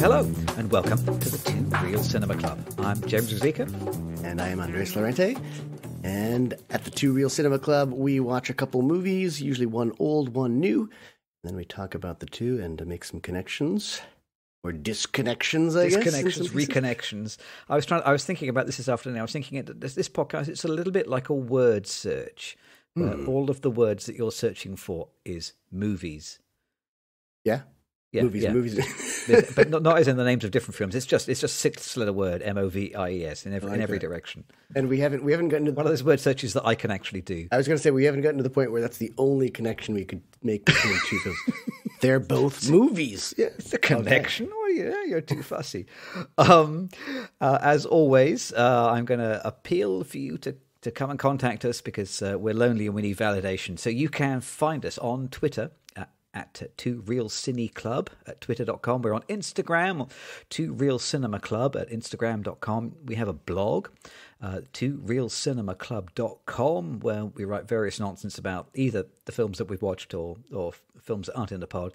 hello, and welcome to the Two Reel Cinema Club. I'm James Rosica. And I am Andres Lorente. And at the Two Reel Cinema Club, we watch a couple movies, usually one old, one new. And then we talk about the two and to make some connections or disconnections, I disconnections, guess. reconnections. I was trying. I was thinking about this this afternoon. I was thinking that this, this podcast. It's a little bit like a word search. Hmm. all of the words that you're searching for is movies. Yeah. Yeah, movies, yeah. movies. but, not, not as in the names of different films. It's just it's just six letter word M O V I E S in every, in every Okay. direction. and we haven't we haven't gotten to One of those word searches that I can actually do. I was going to say we haven't gotten to the point where that's the only connection we could make between the two films. They're both movies. Yeah. It's a connection. Oh, yeah, you're too fussy. Um, uh, as always, uh, I'm going to appeal for you to, to come and contact us because uh, we're lonely and we need validation. So you can find us on Twitter. At, Two Reel Cine Club at twitter.com. We're on Instagram, Two Reel Cinema Club at instagram.com. We have a blog, uh, Two Reel Cinema Club.com, where we write various nonsense about either the films that we've watched or, or films that aren't in the pod.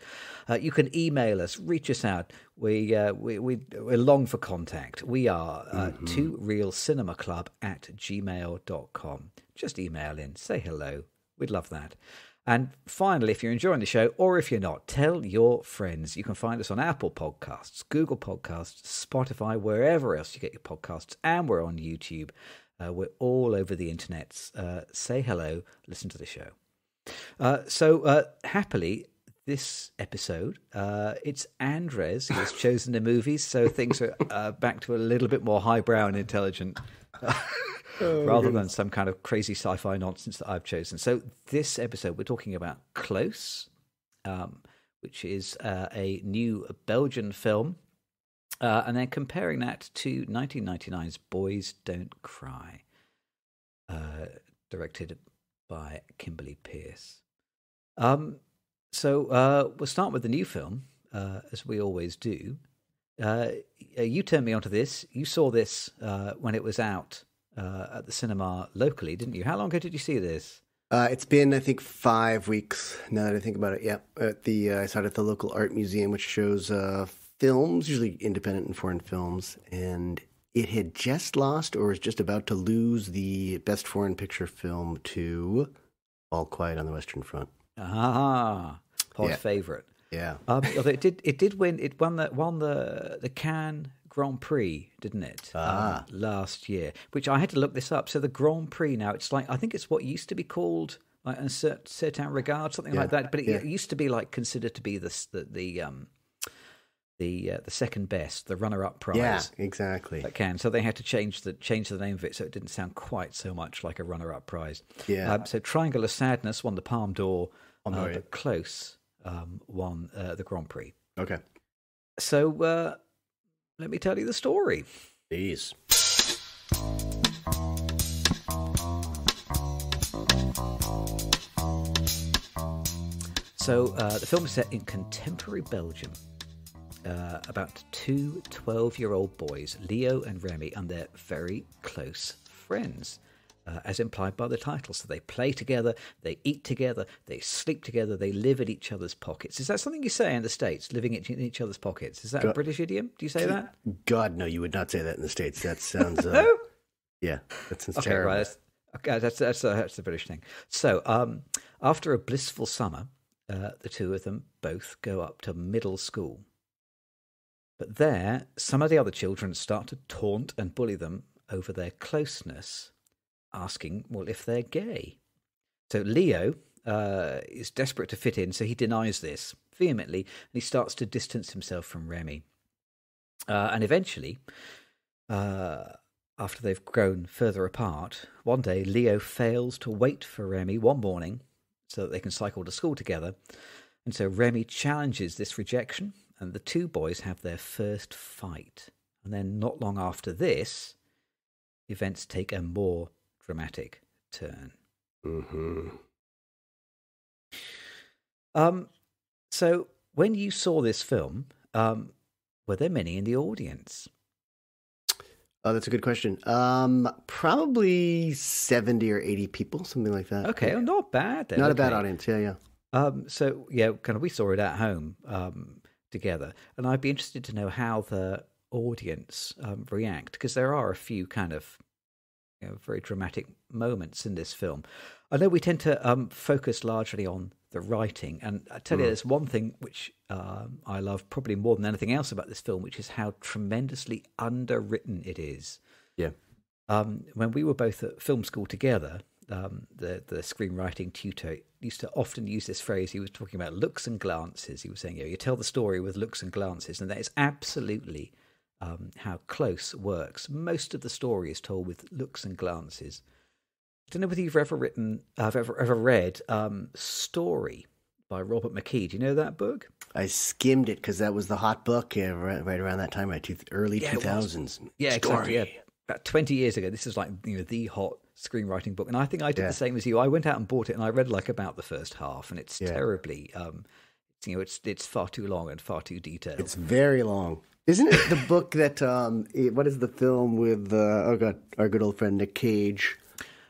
Uh, you can email us, reach us out. We, uh, we, we, we long for contact. We are uh, Two Reel Cinema Club at gmail.com. Just email in, say hello. We'd love that. And finally, if you're enjoying the show, or if you're not, tell your friends. You can find us on Apple Podcasts, Google Podcasts, Spotify, wherever else you get your podcasts, and we're on YouTube. Uh, we're all over the internet. Uh, say hello, listen to the show. Uh, so, uh, happily, this episode, uh, it's Andres who has chosen the movies, so things are uh, back to a little bit more highbrow and intelligent. rather than some kind of crazy sci-fi nonsense that I've chosen. So this episode, we're talking about Close, um, which is uh, a new Belgian film, uh, and then comparing that to 1999's Boys Don't Cry, uh, directed by Kimberly Peirce. Um, so uh, we'll start with the new film, uh, as we always do. Uh, you turned me onto this. You saw this uh, when it was out uh, at the cinema locally, didn't you? How long ago did you see this? Uh, it's been, I think, five weeks now that I think about it. Yeah, at the uh, I saw it at the local art museum, which shows uh, films, usually independent and foreign films, and it had just lost or was just about to lose the best foreign picture film to All Quiet on the Western Front. Ah, pod Yeah. favorite. Yeah, Um, although it did, it did win. It won the won the the Cannes Grand Prix, didn't it? um, Ah. last year. Which I had to look this up. So the Grand Prix now, it's like I think it's what used to be called like a certain regard, something like that. But it, yeah. it used to be like considered to be the the the um the uh, the second best, the runner up prize. yeah, exactly. At Cannes, so they had to change the change the name of it so it didn't sound quite so much like a runner-up prize. Yeah. Um, so Triangle of Sadness won the Palme d'Or, uh, d'Or, yeah. but Close um, won uh, the Grand Prix. Okay, So uh, let me tell you the story. please. So uh, the film is set in contemporary Belgium. Uh, about two 12 year old boys, Leo and Remy, and their very close friends, uh, as implied by the title. So they play together, they eat together, they sleep together, they live in each other's pockets. Is that something you say in the States, living in each other's pockets? Is that a British idiom? Do you say that? God, no, you would not say that in the states. That sounds. Uh, No? yeah, that sounds Okay, terrible. right. That's, okay, that's that's a, that's the British thing. So, um, after a blissful summer, uh, the two of them both go up to middle school. But there, some of the other children start to taunt and bully them over their closeness, asking, well, if they're gay. So Leo uh, is desperate to fit in, so he denies this vehemently, and he starts to distance himself from Remy. Uh, and eventually, uh, after they've grown further apart, one day Leo fails to wait for Remy one morning so that they can cycle to school together. And so Remy challenges this rejection, and the two boys have their first fight. And then, not long after this, events take a more dramatic turn. hmm Um, so, when you saw this film, um, were there many in the audience? Oh, that's a good question. Um, probably seventy or eighty people, something like that. Okay, well, not bad then. not a bad audience. Yeah, yeah. Um, so yeah, kind of we saw it at home. Um, together, and I'd be interested to know how the audience um, react because there are a few kind of you know, very dramatic moments in this film. I know we tend to um, focus largely on the writing, and I tell you, there's one thing which um, I love probably more than anything else about this film, which is how tremendously underwritten it is. Yeah. Um, when we were both at film school together, um, the the screenwriting tutor used to often use this phrase. He was talking about looks and glances. He was saying, you, know, you tell the story with looks and glances, and that is absolutely um, how close works. Most of the story is told with looks and glances. I don't know whether you've ever written, I've ever ever read um, Story by Robert McKee. Do you know that book? I skimmed it because that was the hot book yeah, right, right around that time, right? Two, early Yeah, two thousands. Yeah, exactly. Yeah. About 20 years ago, this is like you know the hot screenwriting book, and I think I did Yeah. the same as you. I went out and bought it, and I read like about the first half, and it's Yeah. terribly, um, you know, it's it's far too long and far too detailed. It's very long. Isn't it the book that? Um, what is the film with? Uh, oh God, our good old friend Nic Cage.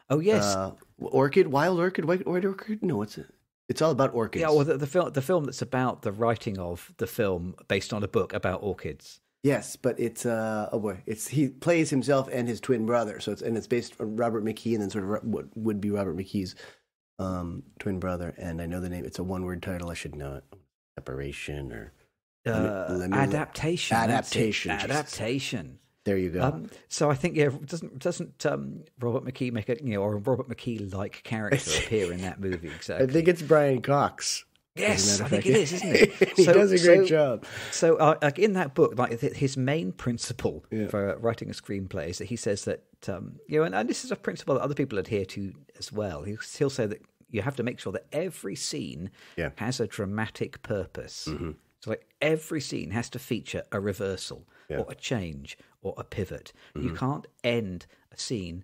oh yes, Uh, orchid, wild orchid, white white orchid. No, it's it's all about orchids. yeah. Well, the, the film, the film that's about the writing of the film based on a book about orchids. Yes, but it's uh oh boy, it's he plays himself and his twin brother. So it's and it's based on Robert McKee and then sort of what would be Robert McKee's um twin brother. And I know the name. It's a one word title. I should know it. Separation or Let me- Uh, let me- adaptation. Adaptation, Adaptation. there you go. Um, so I think yeah, doesn't doesn't um, Robert McKee make a you know or a Robert McKee like character appear in that movie? Exactly. I think it's Brian Cox. Yes, I think it is, isn't it? he So- does a great so- job. So, uh, like in that book, like his main principle Yeah. for writing a screenplay is that he says that um, you know, and, and this is a principle that other people adhere to as well. He'll, he'll say that you have to make sure that every scene Yeah. has a dramatic purpose. So, like every scene has to feature a reversal Yeah. or a change or a pivot. You mm-hmm. can't end a scene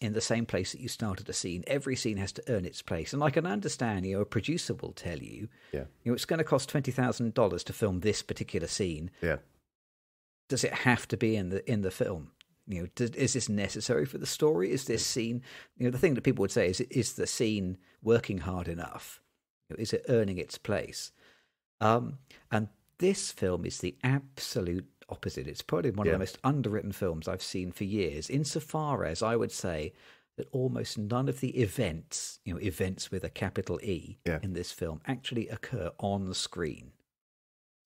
in the same place that you started a scene. Every scene has to earn its place. And I can understand, you know, a producer will tell you, Yeah. you know, it's going to cost twenty thousand dollars to film this particular scene. Yeah. Does it have to be in the in the film? You know, does, is this necessary for the story? Is this mm. scene? You know, the thing that people would say is, is the scene working hard enough? You know, is it earning its place? Um, and this film is the absolute opposite. It's probably one Yeah. of the most underwritten films I've seen for years, insofar as I would say that almost none of the events, you know, events with a capital E Yeah. in this film actually occur on the screen.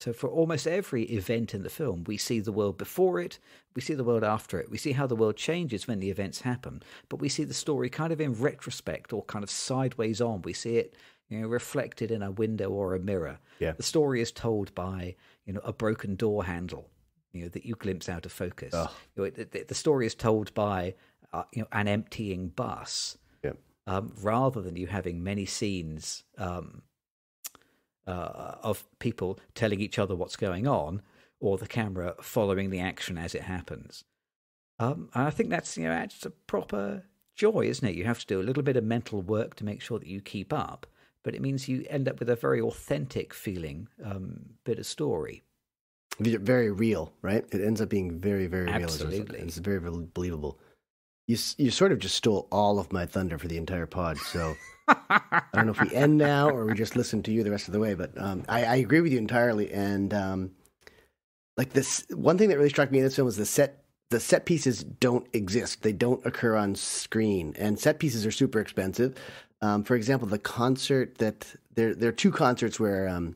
So for almost every event in the film, we see the world before it, we see the world after it, we see how the world changes when the events happen, but we see the story kind of in retrospect or kind of sideways on. We see it, you know, reflected in a window or a mirror. Yeah. The story is told by, you know, a broken door handle, you know, that you glimpse out of focus. Ugh. You know, it- the story is told by, uh, you know, an emptying bus Yeah. um, rather than you having many scenes um, uh, of people telling each other what's going on or the camera following the action as it happens. Um, and I think that's you know that's a proper joy, isn't it? You have to do a little bit of mental work to make sure that you keep up, but it means you end up with a very authentic feeling um, bit of story. Very real, right? It ends up being very, very real. as a result. Absolutely. It's very, very believable. You you sort of just stole all of my thunder for the entire pod. So I don't know if we end now or we just listen to you the rest of the way. But um, I, I agree with you entirely. And um, like this, one thing that really struck me in this film was the set. The set pieces don't exist. They don't occur on screen, and set pieces are super expensive. Um, for example, the concert that there there are two concerts where um,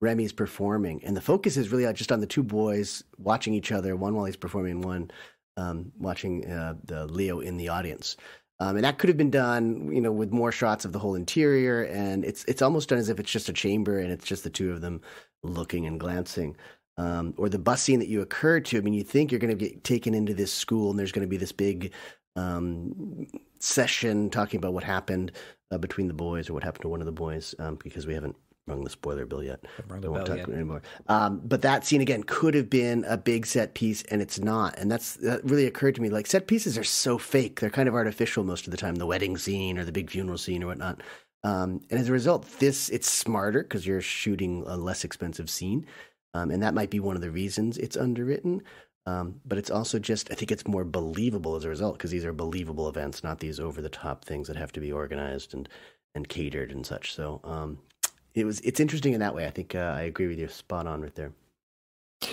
Remy's performing, and the focus is really just on the two boys watching each other. One while he's performing, one um, watching uh, the Leo in the audience. Um, and that could have been done, you know, with more shots of the whole interior, and it's it's almost done as if it's just a chamber and it's just the two of them looking and glancing. Um, or the bus scene that you occur to. I mean, you think you're going to get taken into this school, and there's going to be this big um, session talking about what happened uh, between the boys or what happened to one of the boys, um, because we haven't rung the spoiler bill yet. We won't talk yet. anymore. Um, but that scene again could have been a big set piece, and it's not. And that's that really occurred to me. Like set pieces are so fake; they're kind of artificial most of the time. The wedding scene or the big funeral scene or whatnot. Um, and as a result, this it's smarter because you're shooting a less expensive scene, um, and that might be one of the reasons it's underwritten. Um, but it's also just I think it's more believable as a result because these are believable events, not these over the top things that have to be organized and and catered and such. So um, it was it's interesting in that way. I think uh, I agree with you, spot on right there.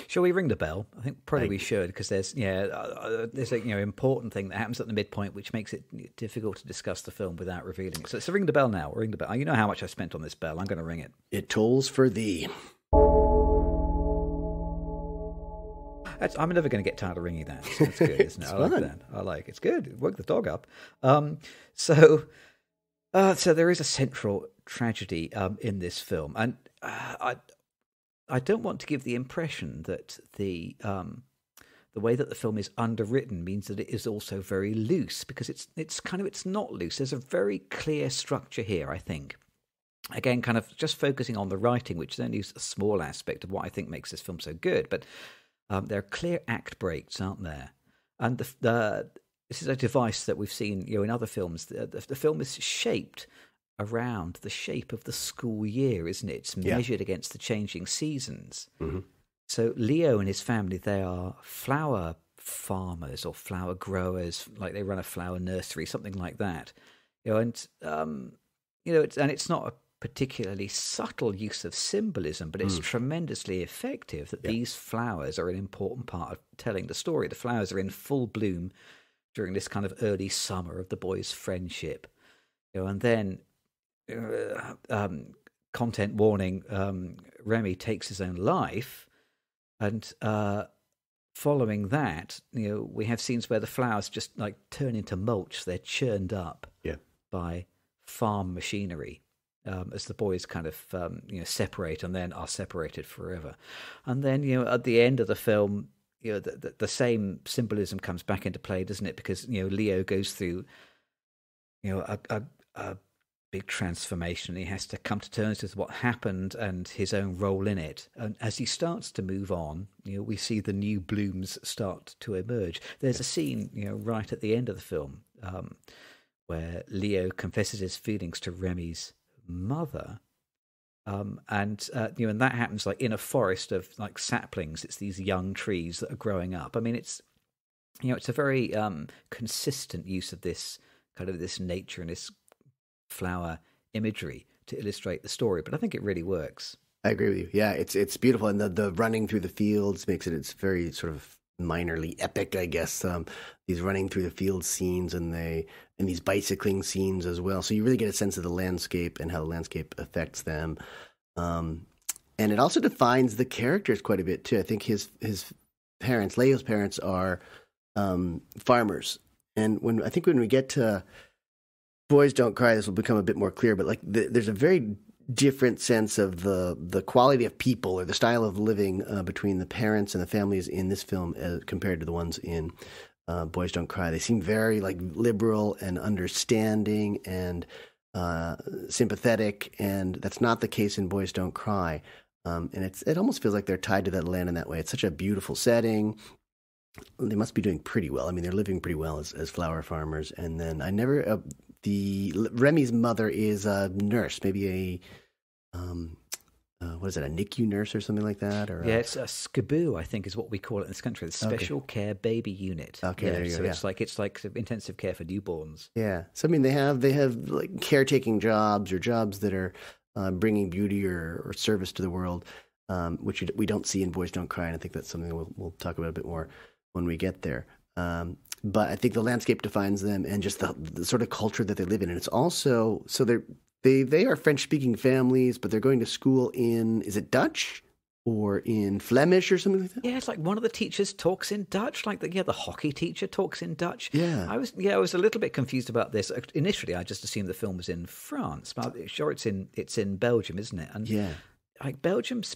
Shall we ring the bell? I think probably we should because there's yeah uh, uh, there's a you know important thing that happens at the midpoint which makes it difficult to discuss the film without revealing it. So, so ring the bell now. Ring the bell. You know how much I spent on this bell. I'm going to ring it. It tolls for thee. That's, I'm never going to get tired of ringing that. So that's good, isn't it? I like that. I like it. It's good. Woke the dog up. Um, so, uh, so there is a central tragedy um, in this film, and uh, I, I don't want to give the impression that the um, the way that the film is underwritten means that it is also very loose because it's it's kind of it's not loose. There's a very clear structure here, I think. Again, kind of just focusing on the writing, which is only a small aspect of what I think makes this film so good, but um, there are clear act breaks, aren't there? And the, the, this is a device that we've seen you know, in other films. The, the, the, film is shaped around the shape of the school year, isn't it? It's measured yeah. against the changing seasons. Mm-hmm. So Leo and his family, they are flower farmers or flower growers, like they run a flower nursery, something like that. You know, and um, you know, it's, and it's not a particularly subtle use of symbolism, but it's mm. tremendously effective that yeah. these flowers are an important part of telling the story. The flowers are in full bloom during this kind of early summer of the boys' friendship. You know, and then uh, um, content warning um, Remy takes his own life, and uh, following that, you know, we have scenes where the flowers just like turn into mulch. They're churned up yeah. by farm machinery um, as the boys kind of um, you know separate and then are separated forever, and then you know at the end of the film, you know the, the, the same symbolism comes back into play, doesn't it? Because you know Leo goes through you know a, a, a big transformation. He has to come to terms with what happened and his own role in it. And as he starts to move on, you know, we see the new blooms start to emerge. There's a scene, you know, right at the end of the film um, where Leo confesses his feelings to Remy's mother. Um, and uh, you know, and that happens like in a forest of like saplings. It's these young trees that are growing up. I mean, it's you know, it's a very um, consistent use of this kind of this nature and this flower imagery to illustrate the story. But I think it really works. I agree with you. Yeah, it's it's beautiful, and the the running through the fields makes it. It's very sort of minorly epic, I guess. Um, these running through the field scenes and they and these bicycling scenes as well. So you really get a sense of the landscape and how the landscape affects them. Um, and it also defines the characters quite a bit too. I think his his parents, Leo's parents, are um, farmers, and when I think when we get to Boys Don't Cry, this will become a bit more clear. But like, the, there's a very different sense of the the quality of people or the style of living uh, between the parents and the families in this film uh, compared to the ones in uh, Boys Don't Cry. They seem very like liberal and understanding and uh, sympathetic, and that's not the case in Boys Don't Cry. Um, and it's it almost feels like they're tied to that land in that way. It's such a beautiful setting. They must be doing pretty well. I mean, they're living pretty well as, as flower farmers. And then I never uh, the Remy's mother is a nurse, maybe a um, uh, what is it, a NICU nurse or something like that? Or yeah, a... it's a SCBU, I think, is what we call it in this country, the Special okay. Care Baby Unit. Okay, yeah, so go, it's like it's like intensive care for newborns. Yeah, so I mean, they have they have like caretaking jobs or jobs that are uh, bringing beauty or, or service to the world, um, which we don't see in Boys Don't Cry, and I think that's something we'll we'll talk about a bit more when we get there. Um, but I think the landscape defines them and just the, the sort of culture that they live in. And it's also so they're they they are French speaking families, but they're going to school in is it Dutch or in Flemish or something like that? Yeah, it's like one of the teachers talks in Dutch, like the yeah the hockey teacher talks in Dutch. Yeah, I was yeah I was a little bit confused about this uh, initially. I just assumed the film was in France, but sure it's in it's in Belgium, isn't it? And yeah, like Belgium's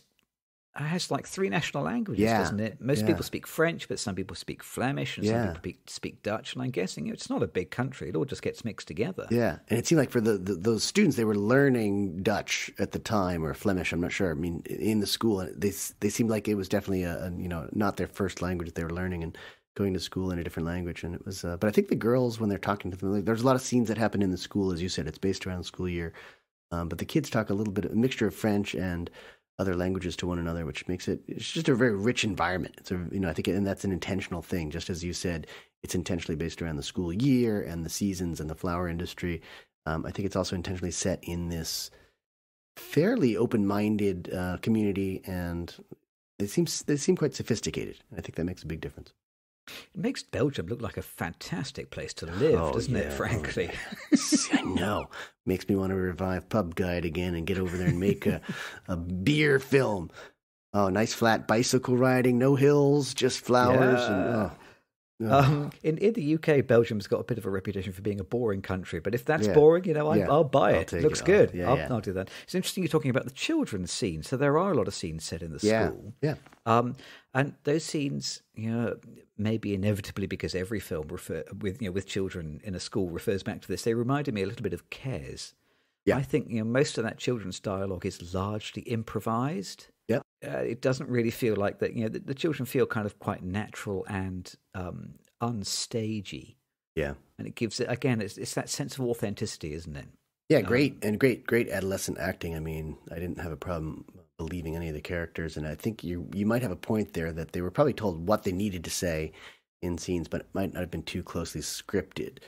has like three national languages, yeah. doesn't it? Most yeah. people speak French, but some people speak Flemish, and yeah. some people speak Dutch. And I'm guessing it's not a big country; it all just gets mixed together. Yeah, and it seemed like for the, the, those students, they were learning Dutch at the time or Flemish. I'm not sure. I mean, in the school, they they seemed like it was definitely a, a you know not their first language that they were learning and going to school in a different language. And it was, uh, but I think the girls when they're talking to them, like, there's a lot of scenes that happen in the school, as you said. It's based around school year. Um, but the kids talk a little bit, of a mixture of French and other languages to one another, which makes it it's just a very rich environment. It's a you know I think and that's an intentional thing. Just as you said, it's intentionally based around the school year and the seasons and the flower industry. Um, I think it's also intentionally set in this fairly open-minded uh, community and They seem they seem quite sophisticated. I think that makes a big difference. It makes Belgium look like a fantastic place to live, Oh, doesn't it? yeah. Frankly, oh, I know. Makes me want to revive Pub Guide again and get over there and make a, a beer film. Oh, nice flat bicycle riding, no hills, just flowers. And, oh, oh. um, in in the UK, Belgium's got a bit of a reputation for being a boring country. But if that's Yeah. boring, you know, I, Yeah. I'll buy it. Looks it. good. I'll- yeah, I'll, yeah. Do that. It's interesting you're talking about the children's scene. So there are a lot of scenes set in the yeah, school. yeah, Um, and those scenes, you know, maybe inevitably because every film refer with you know with children in a school refers back to this. They reminded me a little bit of Kes. Yeah. I think you know most of that children's dialogue is largely improvised. Uh, it doesn't really feel like that. You know, the, the children feel kind of quite natural and um, unstagey, yeah. and it gives it again. It's it's that sense of authenticity, isn't it? Yeah, Um, great and great, great adolescent acting. I mean, I didn't have a problem believing any of the characters, and I think you you might have a point there that they were probably told what they needed to say in scenes, but it might not have been too closely scripted.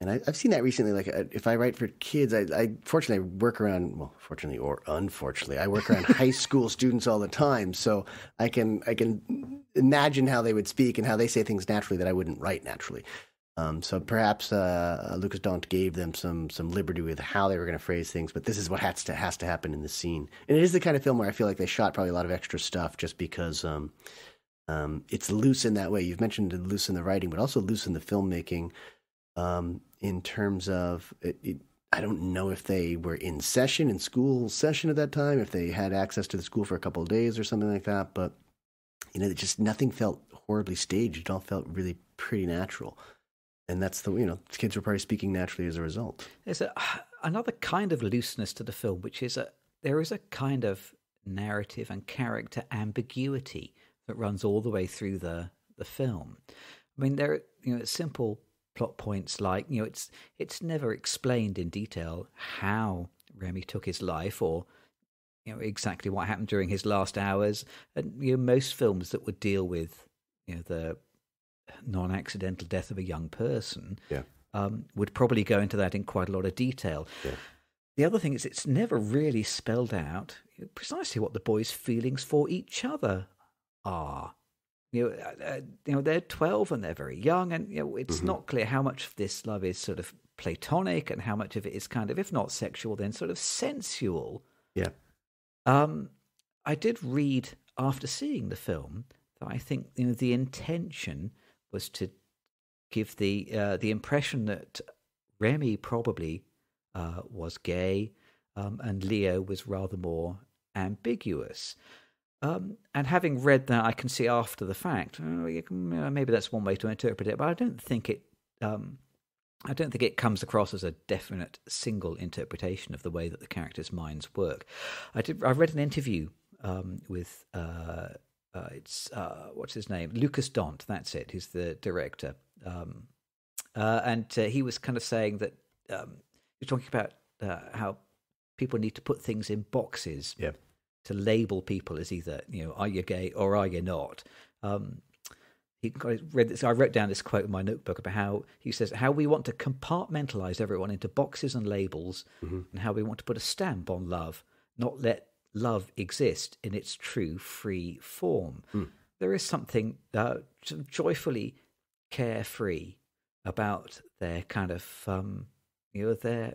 And I, I've seen that recently. Like, uh, if I write for kids, I, I fortunately I work around. Well, fortunately or unfortunately, I work around high school students all the time, so I can I can imagine how they would speak and how they say things naturally that I wouldn't write naturally. Um, so perhaps uh, Lukas Dhont gave them some some liberty with how they were going to phrase things, but this is what has to has to happen in the scene. And it is the kind of film where I feel like they shot probably a lot of extra stuff just because um, um, it's loose in that way. You've mentioned loose in the writing, but also loose in the filmmaking. Um, in terms of it, it, I don't know if they were in session in school session at that time, if they had access to the school for a couple of days or something like that, but you know, it just nothing felt horribly staged. It all felt really pretty natural and that's the you know kids were probably speaking naturally as a result. There's a, another kind of looseness to the film, which is a there is a kind of narrative and character ambiguity that runs all the way through the the film. I mean, there you know it's simple plot points like you know it's it's never explained in detail how Remy took his life or you know exactly what happened during his last hours. And you know most films that would deal with you know the non-accidental death of a young person Yeah. um, would probably go into that in quite a lot of detail. Yeah. The other thing is, it's never really spelled out precisely what the boys' feelings for each other are. You know, uh, uh, you know, they're twelve and they're very young, and you know, it's Mhm. not clear how much of this love is sort of platonic and how much of it is kind of, if not sexual, then sort of sensual. Yeah. Um, I did read after seeing the film that I think you know the intention was to give the uh, the impression that Remy probably uh, was gay um, and Leo was rather more ambiguous. Um, and having read that, I can see after the fact, oh, maybe that's one way to interpret it, but I don't think it. Um, I don't think it comes across as a definite single interpretation of the way that the characters' minds work. I did. I read an interview um, with uh, uh, it's uh, what's his name, Lukas Dhont. That's it. He's the director, um, uh, and uh, he was kind of saying that um, he was talking about uh, how people need to put things in boxes Yeah. To label people as either you know are you gay or are you not. Um, he I read this. I wrote down this quote in my notebook about how he says how we want to compartmentalize everyone into boxes and labels, Mhm. and how we want to put a stamp on love, not let love exist in its true free form. Hmm. There is something uh, joyfully carefree about their kind of um, you know their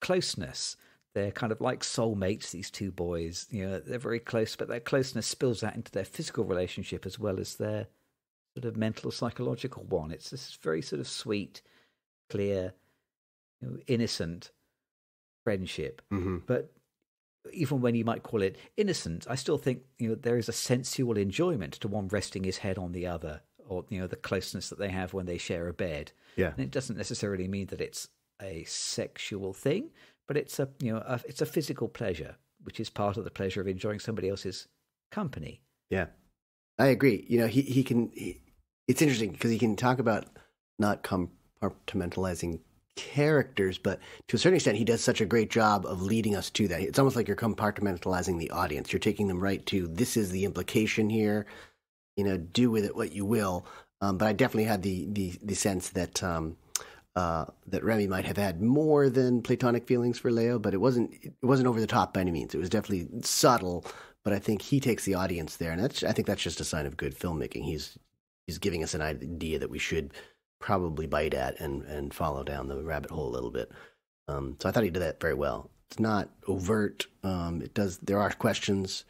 closeness. They're kind of like soulmates. These two boys, you know, they're very close, but their closeness spills out into their physical relationship as well as their sort of mental psychological one. It's this very sort of sweet, clear, you know, innocent friendship. Mm-hmm. But even when you might call it innocent, I still think you know there is a sensual enjoyment to one resting his head on the other, or you know the closeness that they have when they share a bed. Yeah. And it doesn't necessarily mean that it's a sexual thing, but it's a you know a, it's a physical pleasure, which is part of the pleasure of enjoying somebody else's company. Yeah, I agree. You know, he he can. He, it's interesting because he can talk about not compartmentalizing characters, but to a certain extent, he does such a great job of leading us to that. It's almost like you're compartmentalizing the audience. You're taking them right to this is the implication here. You know, do with it what you will. Um, but I definitely had the the the sense that. Um, uh, that Remy might have had more than platonic feelings for Leo, but it wasn't it wasn't over the top by any means. It was definitely subtle, but I think he takes the audience there, and that's I think that's just a sign of good filmmaking. He's he's giving us an idea that we should probably bite at and and follow down the rabbit hole a little bit. Um, so I thought he did that very well. It's not overt. Um, it does. There are questions,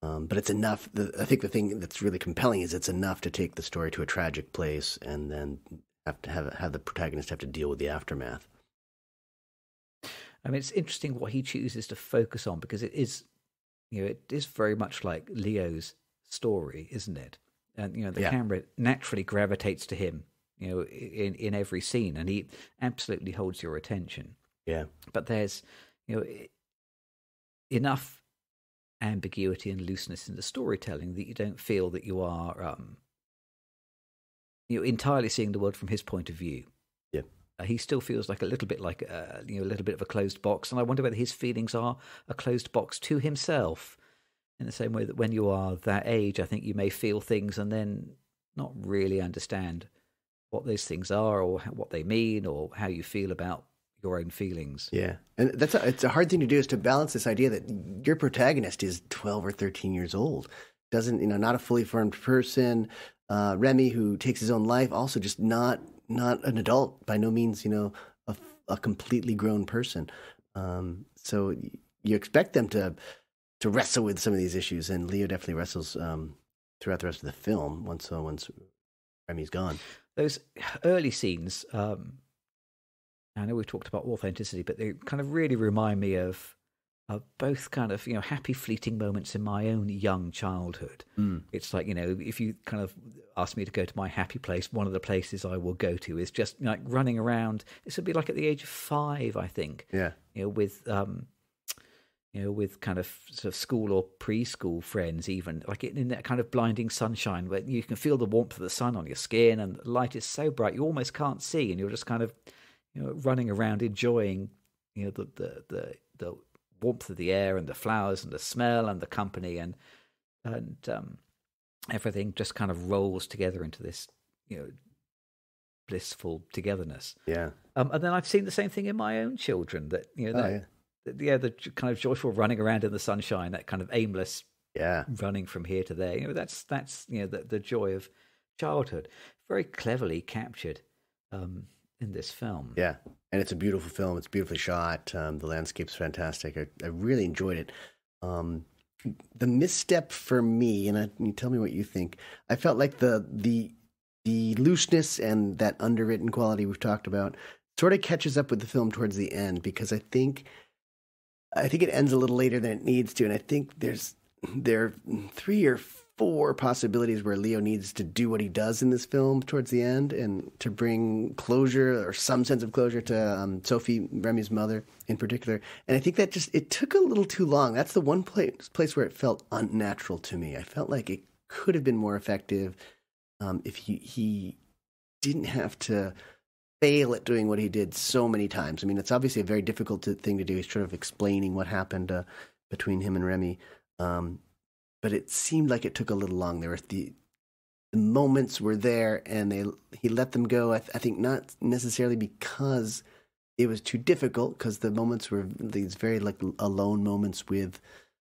um, but it's enough. The, I think the thing that's really compelling is it's enough to take the story to a tragic place, and then have to have have the protagonist have to deal with the aftermath. I mean, it's interesting what he chooses to focus on because it is, you know, it is very much like Leo's story, isn't it? And you know, the yeah. camera naturally gravitates to him, you know, in in every scene, and he absolutely holds your attention. Yeah. But there's, you know, enough ambiguity and looseness in the storytelling that you don't feel that you are, um, you know, entirely seeing the world from his point of view. Yeah. Uh, he still feels like a little bit like a, uh, you know a little bit of a closed box, and I wonder whether his feelings are a closed box to himself. In the same way that when you are that age, I think you may feel things and then not really understand what those things are or what they mean or how you feel about your own feelings. Yeah, and that's a, it's a hard thing to do is to balance this idea that your protagonist is twelve or thirteen years old, doesn't you know, not a fully formed person. Uh, Remy, who takes his own life, also just not not an adult by no means, you know, a, a completely grown person. Um, so you expect them to to wrestle with some of these issues, and Leo definitely wrestles um, throughout the rest of the film. Once uh, once Remy's gone, those early scenes. Um, I know we've talked about authenticity, but they kind of really remind me of, of both kind of you know happy fleeting moments in my own young childhood. Mm. It's like you know if you kind of ask me to go to my happy place, one of the places I will go to is just like running around. This would be like at the age of five, I think. Yeah, you know with um, you know, with kind of sort of school or preschool friends, even like in that kind of blinding sunshine where you can feel the warmth of the sun on your skin and the light is so bright you almost can't see, and you're just kind of you know, running around enjoying, you know, the, the, the, the warmth of the air and the flowers and the smell and the company and, and, um, everything just kind of rolls together into this, you know, blissful togetherness. Yeah. Um, and then I've seen the same thing in my own children that, you know, oh, yeah. the, yeah, the kind of joyful running around in the sunshine, that kind of aimless yeah running from here to there. You know, that's, that's, you know, the, the joy of childhood very cleverly captured. Um, in this film. Yeah, and it's a beautiful film. It's beautifully shot. Um, the landscape's fantastic. I, I really enjoyed it. Um, the misstep for me, and I, you tell me what you think. I felt like the the the looseness and that underwritten quality we've talked about sort of catches up with the film towards the end because I think I think it ends a little later than it needs to, and I think there's there are three or four possibilities where Leo needs to do what he does in this film towards the end and to bring closure or some sense of closure to um, Sophie Remy's mother in particular. And I think that just it took a little too long. That's the one place place where it felt unnatural to me. I felt like it could have been more effective um, if he he didn't have to fail at doing what he did so many times. I mean, it's obviously a very difficult thing to do. He's sort of explaining what happened uh, between him and Remy. Um, but it seemed like it took a little long. There were the, the moments were there, and they he let them go. I, th- I think not necessarily because it was too difficult, because the moments were these very like alone moments with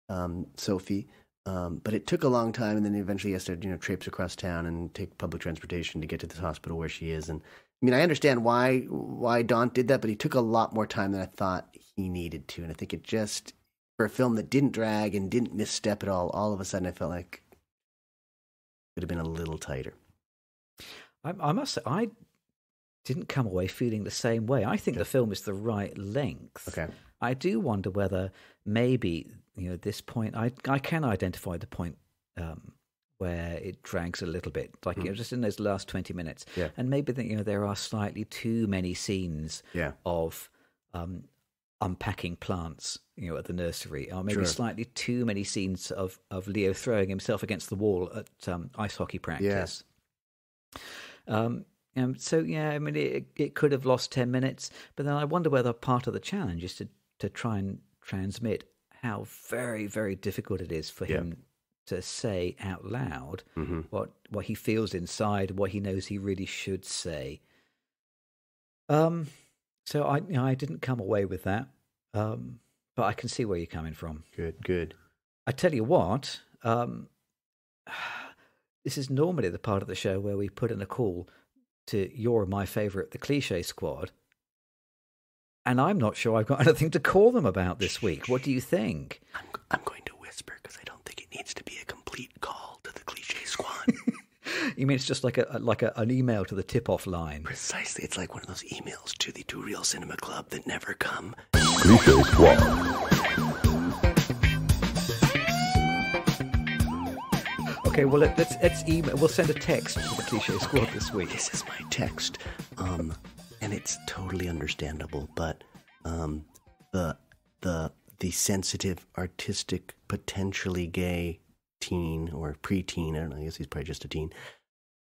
um, Sophie. Um, but it took a long time, and then eventually he has to, you know, traipse across town and take public transportation to get to this hospital where she is. And I mean, I understand why why Dhont did that, but he took a lot more time than I thought he needed to, and I think it just for a film that didn't drag and didn't misstep at all, all of a sudden I felt like it would have been a little tighter. I, I must say, I didn't come away feeling the same way. I think okay. the film is the right length. Okay. I do wonder whether maybe you know this point. I I can identify the point um, where it drags a little bit, like mm. you know, just in those last twenty minutes. Yeah. And maybe that you know there are slightly too many scenes yeah. of um, unpacking plants, you know, at the nursery, or maybe sure. slightly too many scenes of, of Leo throwing himself against the wall at um, ice hockey practice. Yeah. Um, and so yeah, I mean, it, it could have lost ten minutes, but then I wonder whether part of the challenge is to to try and transmit how very very difficult it is for yeah. him to say out loud mm-hmm. what what he feels inside, what he knows he really should say. Um, so I, you know, I didn't come away with that, um, but I can see where you're coming from. Good, good. I tell you what, um, this is normally the part of the show where we put in a call to your my favorite, the Cliche Squad. And I'm not sure I've got anything to call them about this week. What do you think? I'm, I'm going to whisper because I don't think it needs to be a complete call to the cliche squad. You mean it's just like a like a, an email to the tip-off line? Precisely. It's like one of those emails to the Two Reel Cinema Club that never come. Cliche Squad. Okay, well let, let's let's email. We'll send a text to the Cliche Squad this week. This is my text. Um, and it's totally understandable, but um, the the the sensitive, artistic, potentially gay teen or preteen, I don't know, I guess he's probably just a teen.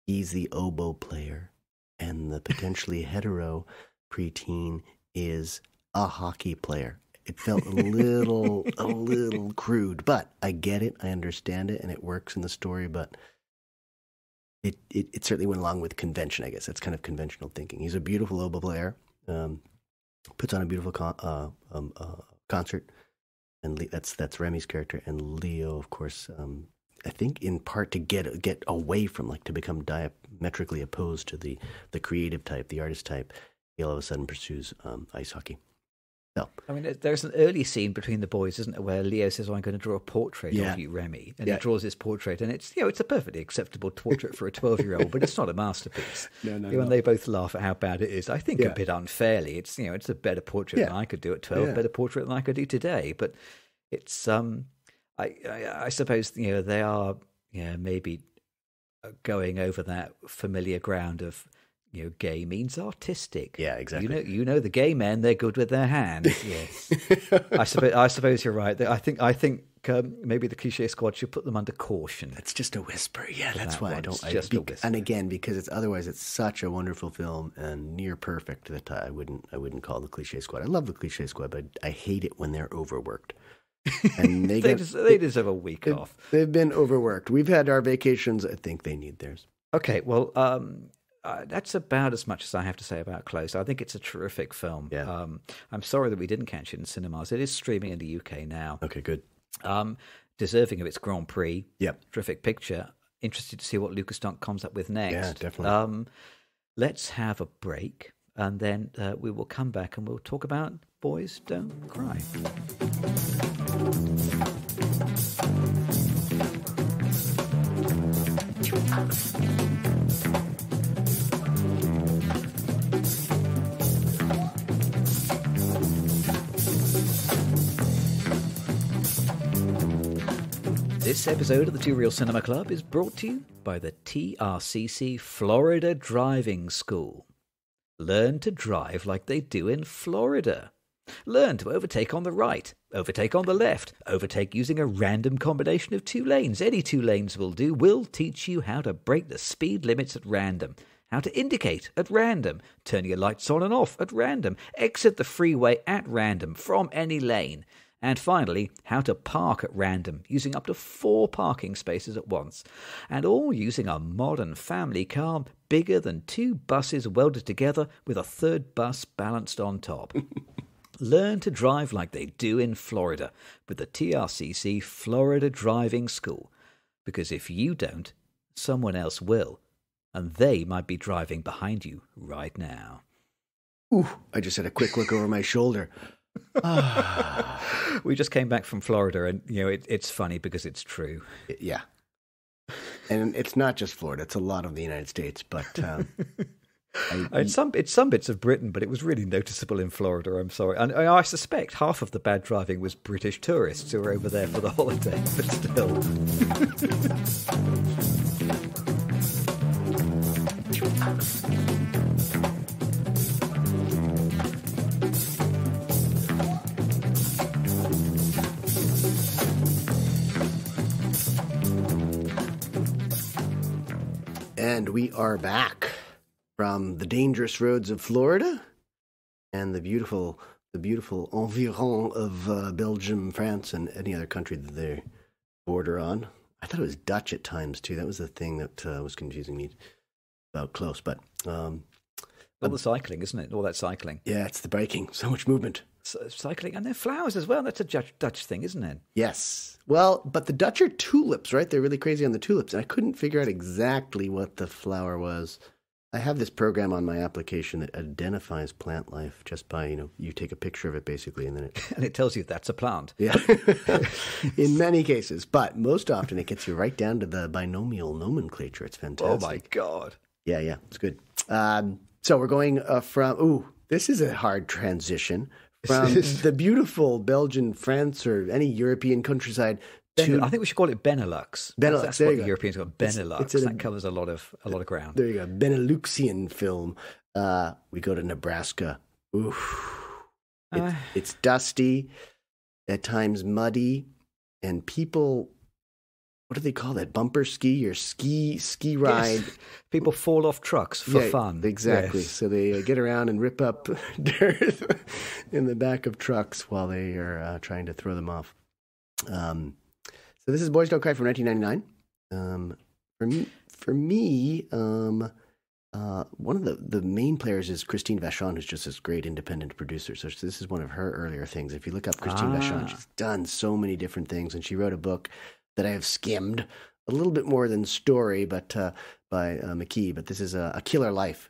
He's the oboe player, and the potentially hetero preteen is a hockey player. It felt a little a little crude, but I get it, I understand it, and it works in the story, but it, it, it certainly went along with convention, I guess. That's kind of conventional thinking. He's a beautiful oboe player, um, puts on a beautiful con- uh, um, uh, concert, and Le- that's that's Remy's character. And Leo, of course, um, I think in part to get get away from like to become diametrically opposed to the the creative type, the artist type. He all of a sudden pursues um, ice hockey. So I mean, there's an early scene between the boys, isn't there, where Leo says, oh, "I'm going to draw a portrait Yeah. of you, Remy," and Yeah. he draws his portrait, and it's you know it's a perfectly acceptable portrait for a 12 year old, but it's not a masterpiece. No, no, You know, And no. they both laugh at how bad it is. I think Yeah. a bit unfairly. It's you know it's a better portrait than I could do at 12, Yeah. better portrait than I could do today. But it's um, I I, I suppose you know they are yeah maybe uh, going over that familiar ground of. You know, gay means artistic. Yeah, exactly. You know, you know, the gay men, they're good with their hands. Yes. I suppose I suppose you're right. I think I think um, maybe the cliche squad should put them under caution. That's just a whisper. Yeah, that's that why I don't. It's I, just a whisper. and again, because it's otherwise it's such a wonderful film and near perfect that I wouldn't. I wouldn't call the cliche squad. I love the cliche squad, but I hate it when they're overworked. And they, They, get, des- they deserve a week they- off. They've been overworked. We've had our vacations. I think they need theirs. Okay, well, um, uh, that's about as much as I have to say about Close. I think it's a terrific film. Yeah. Um, I'm sorry that we didn't catch it in cinemas. It is streaming in the UK now. Okay, good. Um, deserving of its Grand Prix. Yep. Terrific picture. Interested to see what Lukas Dhont comes up with next. Yeah, definitely. Um, let's have a break, and then uh, we will come back and we'll talk about Boys Don't Cry. This episode of the Two Reel Cinema Club is brought to you by the TRCC Florida Driving School. Learn to drive like they do in Florida. Learn to overtake on the right, overtake on the left, overtake using a random combination of two lanes. Any two lanes will do. We'll teach you how to break the speed limits at random, how to indicate at random, turn your lights on and off at random, exit the freeway at random from any lane. And finally, how to park at random using up to four parking spaces at once. And all using a modern family car bigger than two buses welded together with a third bus balanced on top. Learn to drive like they do in Florida with the TRCC Florida Driving School. Because if you don't, someone else will. And they might be driving behind you right now. Ooh, I just had a quick look over my shoulder. We just came back from Florida, and you know it, it's funny because it's true. Yeah. And it's not just Florida, it's a lot of the United States, but um, I, It's some it's some bits of Britain, but it was really noticeable in Florida. I'm sorry, and I I suspect half of the bad driving was British tourists who were over there for the holiday. But still, And we are back from the dangerous roads of Florida and the beautiful, the beautiful environ of uh, Belgium, France, and any other country that they border on. I thought it was Dutch at times too. That was the thing that uh, was confusing me about close. But um, all the cycling, isn't it? All that cycling. yeah, it's the biking. So much movement. c- cycling, and they're flowers as well. That's a Dutch, Dutch thing, isn't it? Yes. Well, but the Dutch are tulips, right? They're really crazy on the tulips. And I couldn't figure out exactly what the flower was. I have this program on my application that identifies plant life just by, you know, you take a picture of it basically and then it And it tells you that's a plant. Yeah. In many cases, but most often it gets you right down to the binomial nomenclature. It's fantastic. Oh my god! Yeah, yeah, it's good. Um, so we're going uh, from. Ooh, this is a hard transition from the beautiful Belgian France or any European countryside to. I think we should call it Benelux. Benelux, That's, what the go. Europeans call Benelux. it's a- that covers a lot of a lot of ground. There you go, Beneluxian film. Uh, we go to Nebraska. Oof. It's, Uh. it's dusty, at times muddy, and people. What do they call that? Bumper ski or ski ski ride? Yes. People fall off trucks for Yeah, fun. Exactly. Yes. So they uh, get around and rip up dirt in the back of trucks while they are uh, trying to throw them off. Um, so this is Boys Don't Cry from 1999. Um, for me, for me um, uh, one of the, the main players is Christine Vachon, who's just this great independent producer. So this is one of her earlier things. If you look up Christine Ah. Vachon, she's done so many different things, and she wrote a book that I have skimmed a little bit more than story, but uh, by uh, McKee. But this is a, a Killer Life.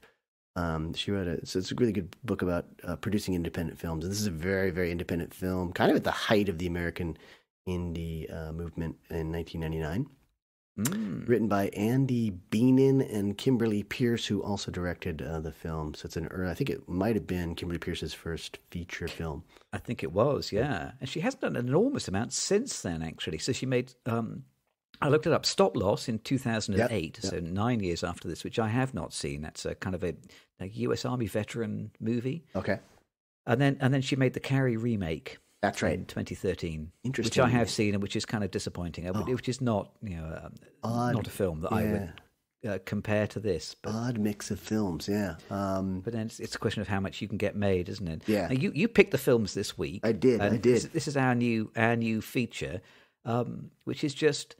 Um, she wrote a, so it's a really good book about uh, producing independent films, and this is a very, very independent film, kind of at the height of the American indie uh, movement in 1999 Mm. written by Andy Bienen and Kimberly Peirce, who also directed uh, the film. So it's an, ear- I think it might have been Kimberly Peirce's first feature film. I think it was, yeah. And she hasn't done an enormous amount since then, actually. So she made, um, I looked it up, Stop Loss in 2008, Yep, so nine years after this, which I have not seen. That's a kind of a, a U.S. Army veteran movie. Okay, And then, and then she made the Carrie remake that's right. in 2013. Interesting. which I have seen and which is kind of disappointing, uh, Oh. which is not, you know, um, not a film that I would uh, compare to this. But, Odd mix of films, yeah. Um, but then it's, it's a question of how much you can get made, isn't it? Yeah. Now, you you picked the films this week. I did, I did. This, this is our new our new feature, um, which is just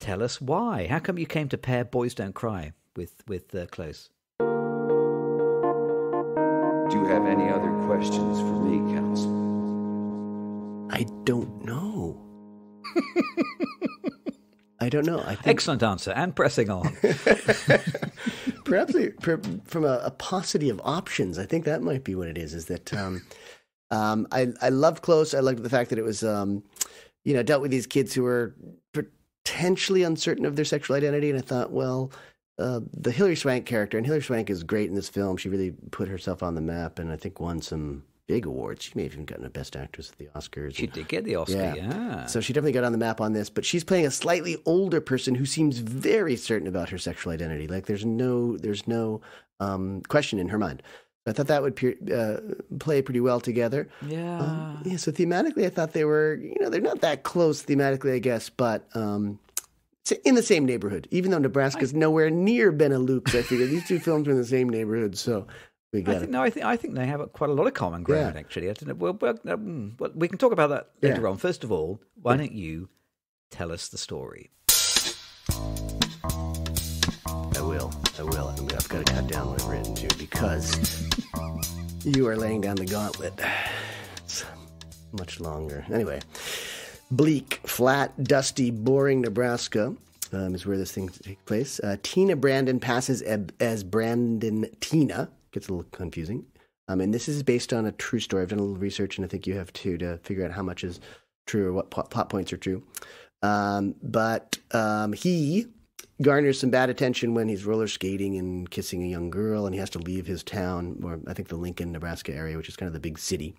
tell us why. How come you came to pair Boys Don't Cry with with uh, Close? Do you have any other questions for me, Counselor? I don't know. I don't know. I think Excellent answer, and pressing on. perhaps per- from a, a paucity of options, I think that might be what it is. Is that um, um, I I loved Close. I loved the fact that it was um, you know dealt with these kids who were potentially uncertain of their sexual identity, and I thought, well. Uh, the Hilary Swank character, and Hilary Swank is great in this film. She really put herself on the map, and I think won some big awards. She may have even gotten a Best Actress at the Oscars. she did get the Oscar, Yeah. yeah. so she definitely got on the map on this, but she's playing a slightly older person who seems very certain about her sexual identity. Like there's no there's no um, question in her mind. I thought that would pe- uh, play pretty well together. yeah. Um, yeah. So thematically, I thought they were you know they're not that close thematically, I guess, but um, in the same neighborhood. Even though Nebraska's nowhere near Benelux, I figured these two films are in the same neighborhood, so I think, no, I think I think they have quite a lot of common ground. Yeah. Actually, I don't know. Well, well, um, well, we can talk about that later on. First of all, why don't you tell us the story? I will. I will. I mean, I've got to cut down what I've written to because you are laying down the gauntlet. It's much longer. Anyway, bleak, flat, dusty, boring Nebraska um, is where this thing takes place. Uh, Teena Brandon passes as Brandon Teena. Gets a little confusing. Um, and this is based on a true story. I've done a little research, and I think you have too, to figure out how much is true or what plot, points are true. Um, but um, he garners some bad attention when he's roller skating and kissing a young girl, and he has to leave his town, or I think the Lincoln, Nebraska area, which is kind of the big city.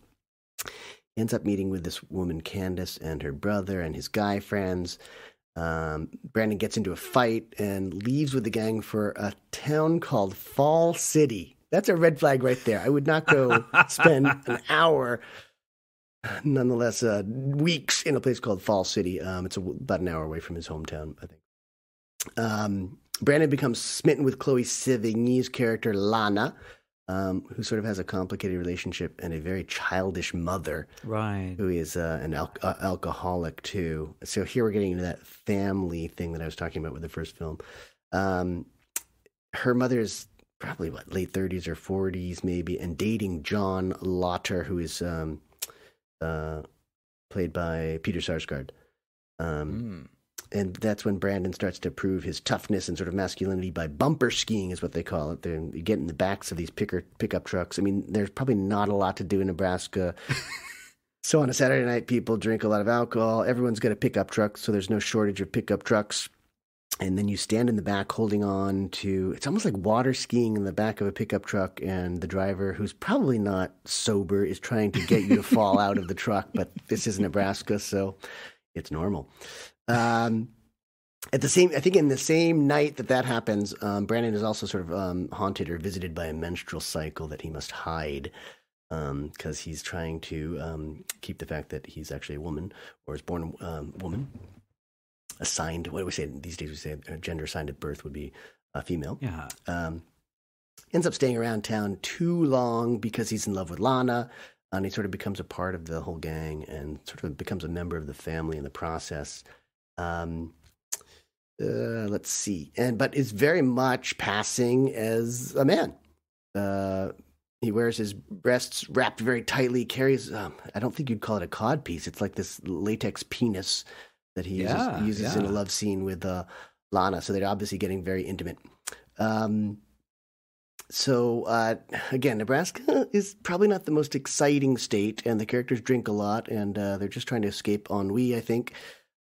Ends up meeting with this woman, Candace, and her brother and his guy friends. Um, Brandon gets into a fight and leaves with the gang for a town called Fall City. That's a red flag right there. I would not go spend an hour, nonetheless, uh, weeks in a place called Fall City. Um, it's a, about an hour away from his hometown, I think. Um, Brandon becomes smitten with Chloe Sevigny's character Lana, um, who sort of has a complicated relationship and a very childish mother Right. who is uh, an al- uh, alcoholic too. So here we're getting into that family thing that I was talking about with the first film. Um, her mother's probably what late thirties or forties maybe, and dating John Lotter, who is um, uh, played by Peter Sarsgaard. Um, And that's when Brandon starts to prove his toughness and sort of masculinity by bumper skiing, is what they call it. They're, you get in the backs of these picker, pickup trucks. I mean, there's probably not a lot to do in Nebraska. so on a Saturday night, people drink a lot of alcohol. Everyone's got a pickup truck, so there's no shortage of pickup trucks. And then you stand in the back holding on to it's almost like water skiing in the back of a pickup truck, and the driver, who's probably not sober, is trying to get you to fall out of the truck. But this is Nebraska, so it's normal. Um, at the same, I think in the same night that that happens, um, Brandon is also sort of um, haunted or visited by a menstrual cycle that he must hide because he's trying to um, keep the fact that he's actually a woman or is born a um, woman. Assigned, what do we say these days? We say uh, gender assigned at birth would be a female. Yeah. Um, ends up staying around town too long because he's in love with Lana, and he sort of becomes a part of the whole gang and sort of becomes a member of the family in the process. Um, uh, let's see, and but is very much passing as a man. Uh, he wears his breasts wrapped very tightly. Carries, um, I don't think you'd call it a cod piece. It's like this latex penis that he uses, Yeah, uses in a love scene with uh, Lana. So they're obviously getting very intimate. Um, so uh, again, Nebraska is probably not the most exciting state, and the characters drink a lot, and uh, they're just trying to escape ennui. I think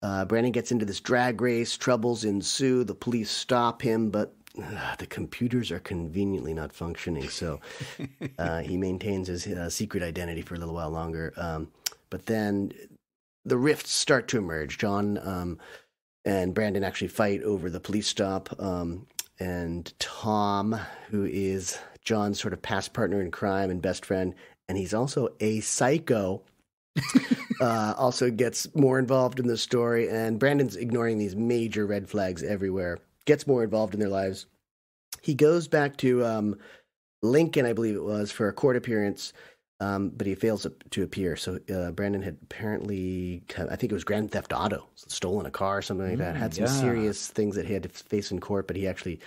uh, Brandon gets into this drag race. Troubles ensue. The police stop him, but uh, the computers are conveniently not functioning. So uh, he maintains his uh, secret identity for a little while longer. Um, but then the rifts start to emerge. John um, and Brandon actually fight over the police stop. Um, and Tom, who is John's sort of past partner in crime and best friend, and he's also a psycho, uh, also gets more involved in the story. And Brandon's ignoring these major red flags everywhere, gets more involved in their lives. He goes back to um, Lincoln, I believe it was, for a court appearance. Um, but he fails to appear. So uh, Brandon had apparently, I think it was Grand Theft Auto, stolen a car or something like that. Mm, Had some yeah. serious things that he had to face in court, but he actually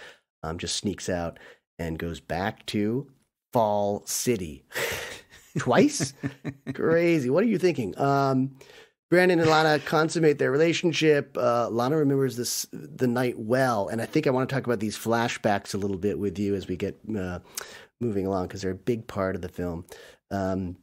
um, just sneaks out and goes back to Fall City twice. Crazy. What are you thinking? Um, Brandon and Lana consummate their relationship. Uh, Lana remembers this the night well, and I think I want to talk about these flashbacks a little bit with you as we get uh, moving along because they're a big part of the film. Um,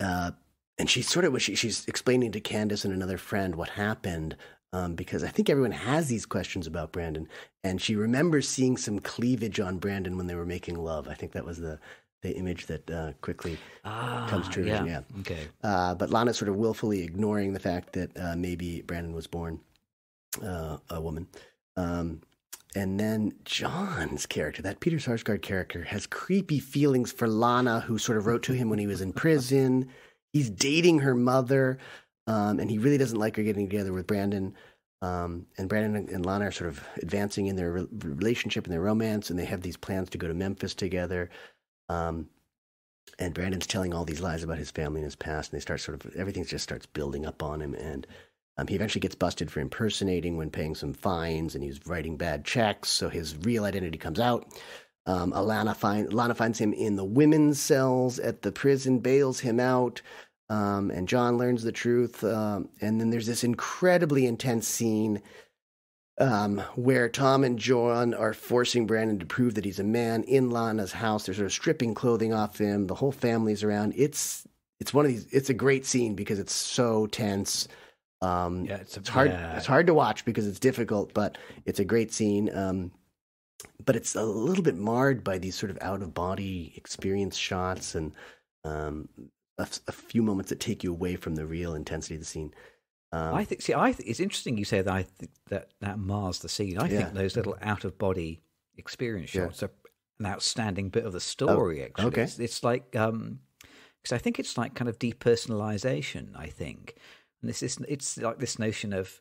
uh, and she sort of she, she's explaining to Candace and another friend what happened um, because I think everyone has these questions about Brandon, and she remembers seeing some cleavage on Brandon when they were making love. I think that was the the image that uh, quickly Ah, comes true. Yeah. yeah. Okay. Uh, but Lana's sort of willfully ignoring the fact that uh, maybe Brandon was born uh, a woman. Um, and then John's character, that Peter Sarsgaard character, has creepy feelings for Lana, who sort of wrote to him when he was in prison. He's dating her mother, um, and he really doesn't like her getting together with Brandon. Um, and Brandon and- Lana are sort of advancing in their re- relationship and their romance, and they have these plans to go to Memphis together. Um, and Brandon's telling all these lies about his family and his past, and they start sort of everything just starts building up on him, and um, he eventually gets busted for impersonating when paying some fines, and he's writing bad checks, so his real identity comes out. Um, Alana find Lana finds him in the women's cells at the prison, bails him out, um, and John learns the truth. Um, and then there's this incredibly intense scene um, where Tom and John are forcing Brandon to prove that he's a man in Lana's house. They're sort of stripping clothing off him. The whole family's around. It's it's one of these. It's a great scene because it's so tense. Um, Yeah, it's a- it's hard. yeah. It's hard to watch because it's difficult, but it's a great scene. Um, but it's a little bit marred by these sort of out of body experience shots and um, a, f- a few moments that take you away from the real intensity of the scene. Um, I think. See, I think it's interesting you say that. I think that that mars the scene. I Yeah. think those little out of body experience Yeah. shots are an outstanding bit of the story. actually, okay. it's, it's like um, because I think it's like kind of depersonalization. I think, and this is it's like this notion of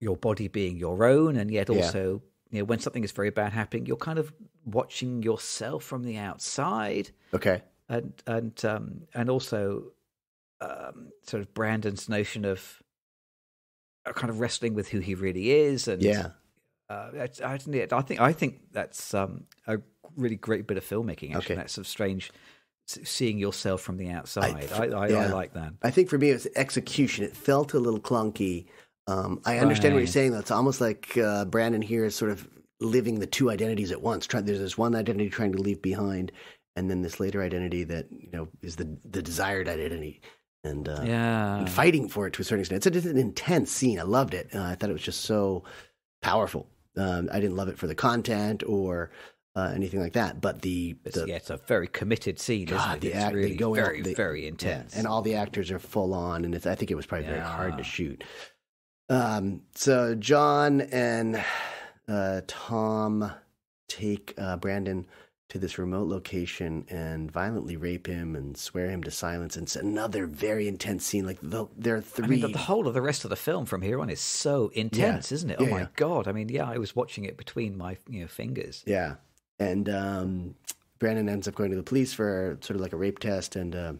your body being your own, and yet Yeah. also you know when something is very bad happening, you're kind of watching yourself from the outside okay. and and um, and also um, sort of Brandon's notion of uh, kind of wrestling with who he really is, and Yeah. uh, that's- I, I think I think that's um, a really great bit of filmmaking. Actually, Okay. that sort of strange seeing yourself from the outside. I, I, I, yeah. like that. I think for me, it was execution. It felt a little clunky. Um, I understand what you're saying. Though it's almost like uh, Brandon here is sort of living the two identities at once. Try, there's this one identity trying to leave behind, and then this later identity that you know is the the desired identity, and, uh, Yeah. and fighting for it to a certain extent. It's, a, it's an intense scene. I loved it. Uh, I thought it was just so powerful. Um, I didn't love it for the content or uh, anything like that, but the, It's, the yeah, it's a very committed scene, isn't God, it? the It's act, really they go in- very, they- very yeah, intense. and all the actors are full on, and it's, I think it was probably very hard to shoot. Um, so John and uh, Tom take uh, Brandon to this remote location and violently rape him and swear him to silence. And it's another very intense scene. Like the, there are three. I mean, the, the whole of the rest of the film from here on is so intense, isn't it? Oh Yeah, my yeah. god! I mean, yeah, I was watching it between my you know fingers. Yeah. And um, Brandon ends up going to the police for sort of like a rape test. And uh,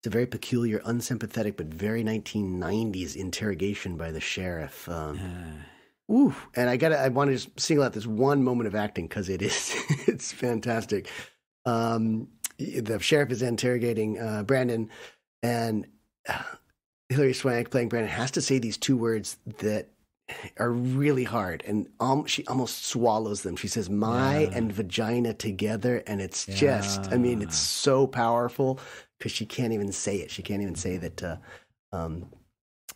it's a very peculiar, unsympathetic, but very 1990s interrogation by the sheriff. Um, Uh, Ooh, and I got I want to just single out this one moment of acting because it is it's fantastic. Um, the sheriff is interrogating uh, Brandon, and uh, Hilary Swank playing Brandon has to say these two words that are really hard, and um, she almost swallows them. She says "my" Yeah. and "vagina" together, and it's just I mean it's so powerful because she can't even say it. She can't even say that. Uh, um,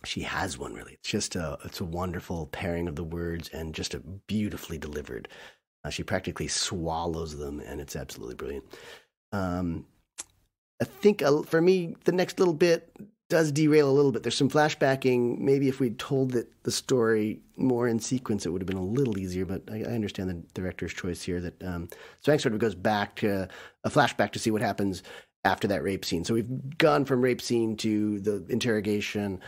she has one really. It's just a it's a wonderful pairing of the words and just a beautifully delivered. Uh, she practically swallows them, and it's absolutely brilliant. Um, I think uh, for me, the next little bit does derail a little bit. There's some flashbacking. Maybe if we'd told it, the story more in sequence, it would have been a little easier. But I, I understand the director's choice here. That um, Swank sort of goes back to a flashback to see what happens after that rape scene. So we've gone from rape scene to the interrogation,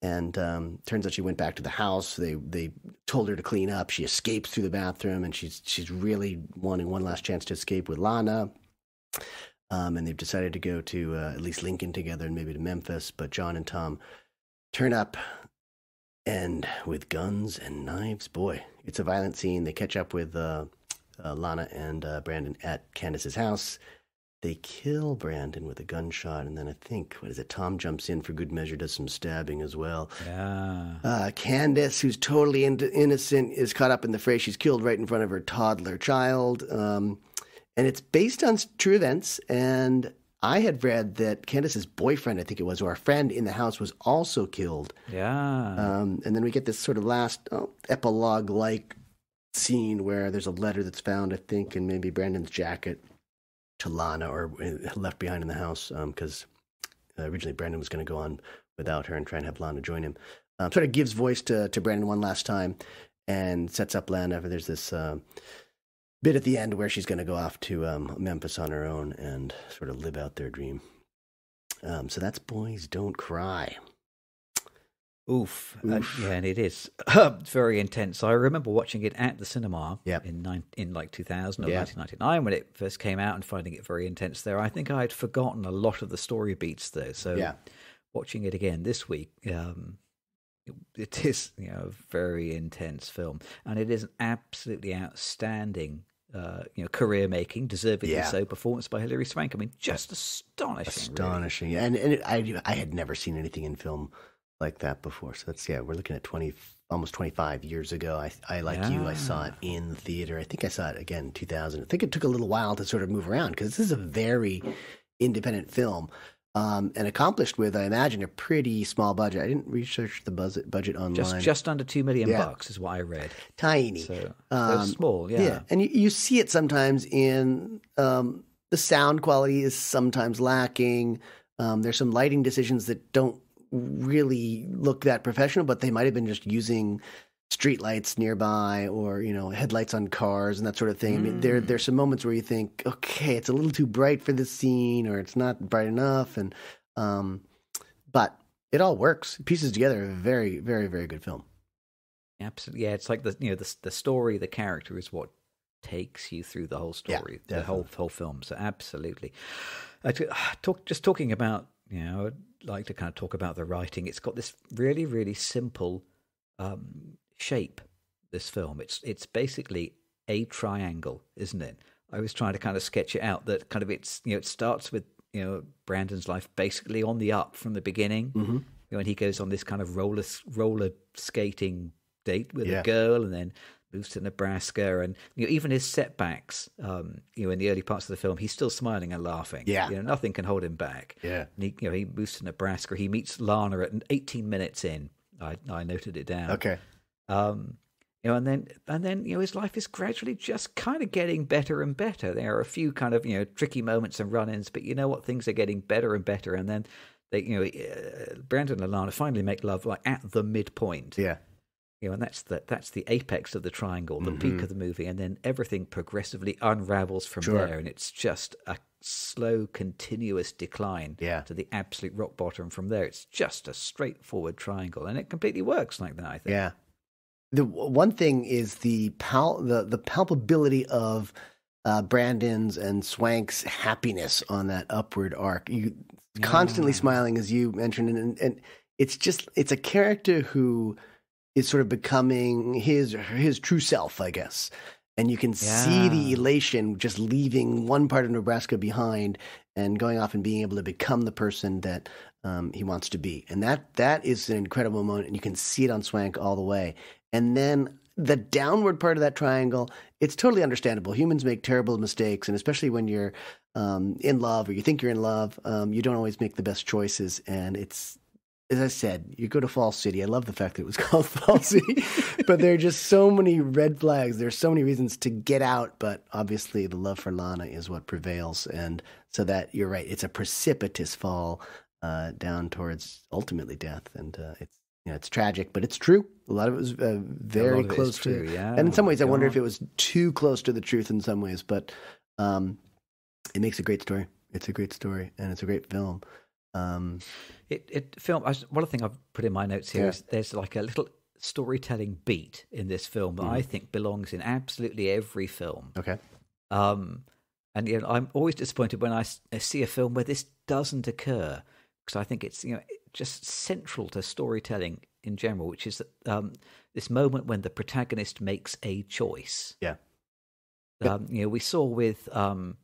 and um, turns out she went back to the house. They they told her to clean up. She escapes through the bathroom, and she's she's really wanting one last chance to escape with Lana. Um, and they've decided to go to uh, at least Lincoln together and maybe to Memphis. But John and Tom turn up, and with guns and knives, boy, it's a violent scene. They catch up with uh, uh, Lana and uh, Brandon at Candace's house. They kill Brandon with a gunshot, and then I think what is it? Tom jumps in for good measure, does some stabbing as well. yeah. Uh, Candace, who's totally in- innocent, is caught up in the fray. She's killed right in front of her toddler child. Um, and it's based on true events. And I had read that Candace's boyfriend, I think it was, or a friend in the house, was also killed. Yeah. Um, and then we get this sort of last oh, epilogue like scene where there's a letter that's found, I think, in maybe Brandon's jacket to Lana or uh, left behind in the house because uh, originally Brandon was going to go on without her and try and have Lana join him. Um, sort of gives voice to, to Brandon one last time and sets up Lana. There's this uh, bit at the end where she's going to go off to um, Memphis on her own and sort of live out their dream. Um, so that's Boys Don't Cry. Oof. Uh, yeah, and it is very intense. I remember watching it at the cinema Yep. in nine, in like 2000 or Yeah. 1999 when it first came out and finding it very intense there. I think I had forgotten a lot of the story beats there. So Yeah. watching it again this week, um, it, it is you know a very intense film, and it is an absolutely outstanding. Uh, you know, career making, deservedly Yeah. so, performance by Hilary Swank. I mean, just astonishing. really. astonishing and and it, i i had never seen anything in film like that before so that's yeah we're looking at 20 almost 25 years ago i i like you i saw it in the theater i think i saw it again in 2000 i think it took a little while to sort of move around because this is a very independent film um, and accomplished with, I imagine, a pretty small budget. I didn't research the budget budget online. Just just under two million Yeah. bucks is what I read. tiny. So, Um, so small, yeah. and you, you see it sometimes in um, the sound quality is sometimes lacking. Um, there's some lighting decisions that don't really look that professional, but they might have been just using street lights nearby or you know headlights on cars and that sort of thing. I mean, there Mm. there's some moments where you think, okay, it's a little too bright for this scene, or it's not bright enough, and um, but it all works. It pieces together a very, very, very good film. Absolutely, yeah. It's like the you know the the story, the character is what takes you through the whole Yeah, story, the whole whole film. So absolutely, I t- talk just talking about you know I'd like to kind of talk about the writing. It's got this really really simple um, shape. This film, it's it's basically a triangle, isn't it? I was trying to kind of sketch it out that kind of it's you know it starts with you know Brandon's life basically on the up from the beginning. Mm-hmm. You know, and he goes on this kind of roller roller skating date with Yeah. a girl, and then moves to Nebraska, and you know, even his setbacks, um, you know, in the early parts of the film, he's still smiling and laughing. Yeah. you know, nothing can hold him back. Yeah. and he, you know, he moves to Nebraska. He meets Lana at 18 minutes in. I, I noted it down. Okay. Um, you know, and then and then you know his life is gradually just kind of getting better and better. There are a few kind of you know tricky moments and run-ins, but you know what, things are getting better and better. And then they, you know, uh, Brandon and Lana finally make love like at the midpoint. Yeah. You know, and that's the that's the apex of the triangle, the Mm-hmm. peak of the movie, and then everything progressively unravels from Sure. there, and it's just a slow, continuous decline Yeah. to the absolute rock bottom. From there, it's just a straightforward triangle, and it completely works like that. I think. Yeah. The one thing is the pal the the palpability of uh, Brandon's and Swank's happiness on that upward arc. You constantly smiling, as you mentioned, and, and it's just it's a character who is sort of becoming his his true self, I guess. And you can see the elation just leaving one part of Nebraska behind and going off and being able to become the person that um, he wants to be. And that that is an incredible moment, and you can see it on Swank all the way. And then the downward part of that triangle, it's totally understandable. Humans make terrible mistakes, and especially when you're um, in love or you think you're in love, um, you don't always make the best choices. And it's, as I said, you go to Fall City. I love the fact that it was called Fall City, but there are just so many red flags. There's so many reasons to get out, but obviously the love for Lana is what prevails. And so that you're right, it's a precipitous fall uh, down towards ultimately death, and uh, it's you know it's tragic, but it's true. A lot of it was uh, very of it is close true, to, yeah. and in some ways, I wonder if it was too close to the truth in some ways, but um, it makes a great story. It's a great story, and it's a great film. Um, It it film. I One thing I've put in my notes here Yeah. is there's like a little storytelling beat in this film that Mm-hmm. I think belongs in absolutely every film. okay, Um, and you know, I'm always disappointed when I see a film where this doesn't occur because I think it's you know just central to storytelling in general, which is um, this moment when the protagonist makes a choice. yeah, Um, you know, we saw with um,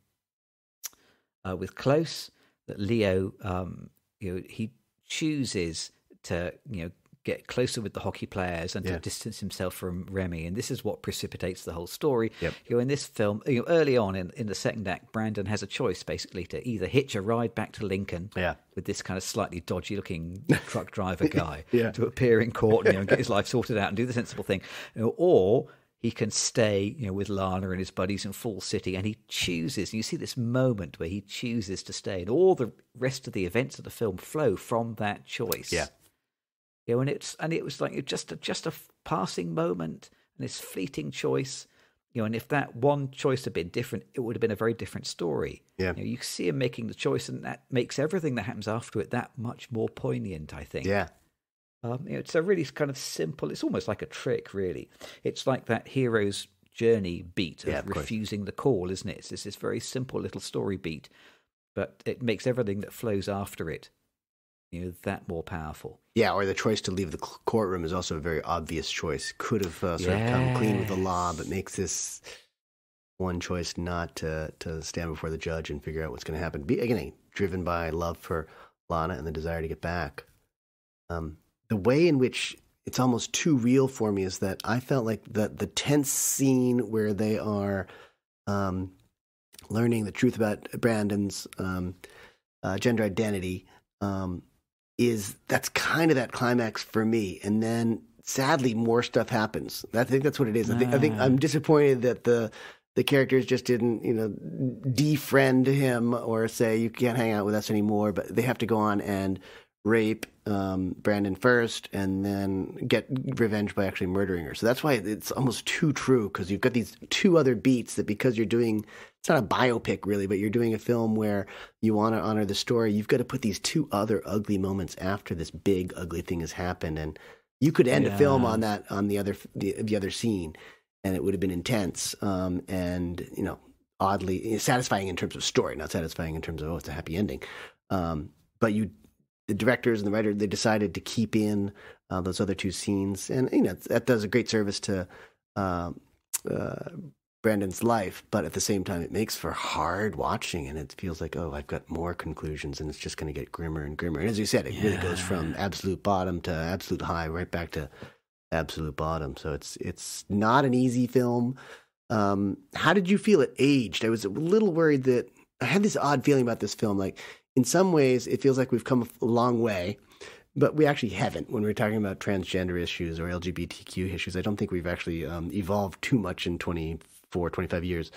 uh, with Close that Leo, um, you know, he chooses to you know get closer with the hockey players and Yeah. to distance himself from Remy, and this is what precipitates the whole story. Yep. You know, in this film, you know, early on in, in the second act, Brandon has a choice basically to either hitch a ride back to Lincoln, Yeah. with this kind of slightly dodgy looking truck driver guy, Yeah. to appear in court you know, and get his life sorted out and do the sensible thing, you know, or he can stay, you know, with Lana and his buddies in Fall City, and he chooses. And you see this moment where he chooses to stay, and all the rest of the events of the film flow from that choice. Yeah. you know, and it's and it was like just a, just a passing moment and this fleeting choice. You know, and if that one choice had been different, it would have been a very different story. Yeah. you, know, you see him making the choice, and that makes everything that happens after it that much more poignant. I think. yeah, Um, it's a really kind of simple. It's almost like a trick, really. It's like that hero's journey beat of, Yeah, of course. refusing the call, isn't it? It's this, this very simple little story beat, but it makes everything that flows after it, you know, that more powerful. yeah. Or the choice to leave the courtroom is also a very obvious choice. Could have uh, sort of come clean with the law, but makes this one choice not to to stand before the judge and figure out what's going to happen. Be, again, driven by love for Lana and the desire to get back. Um, the way in which it's almost too real for me is that I felt like the the tense scene where they are um, learning the truth about Brandon's um, uh, gender identity um, is that's kind of that climax for me, and then sadly more stuff happens. I think that's what it is. I think, I think Ah. I'm disappointed that the the characters just didn't, you know, defriend him or say you can't hang out with us anymore. But they have to go on and rape um, Brandon first, and then get revenge by actually murdering her. So that's why it's almost too true because you've got these two other beats that because you're doing it's not a biopic really, but you're doing a film where you want to honor the story. You've got to put these two other ugly moments after this big ugly thing has happened, and you could end a film on that on the other the, the other scene, and it would have been intense um, and you know oddly satisfying in terms of story, not satisfying in terms of oh it's a happy ending. Um, but you, the directors and the writer, they decided to keep in uh, those other two scenes, and you know that does a great service to. Um, uh, Brandon's life, but at the same time, it makes for hard watching, and it feels like, oh, I've got more conclusions, and it's just going to get grimmer and grimmer. And as you said, it really goes from absolute bottom to absolute high, right back to absolute bottom. So it's it's not an easy film. Um, how did you feel it aged? I was a little worried that I had this odd feeling about this film. Like in some ways, it feels like we've come a long way, but we actually haven't. When we're talking about transgender issues or LGBTQ issues, I don't think we've actually um, evolved too much in 24, 25 years.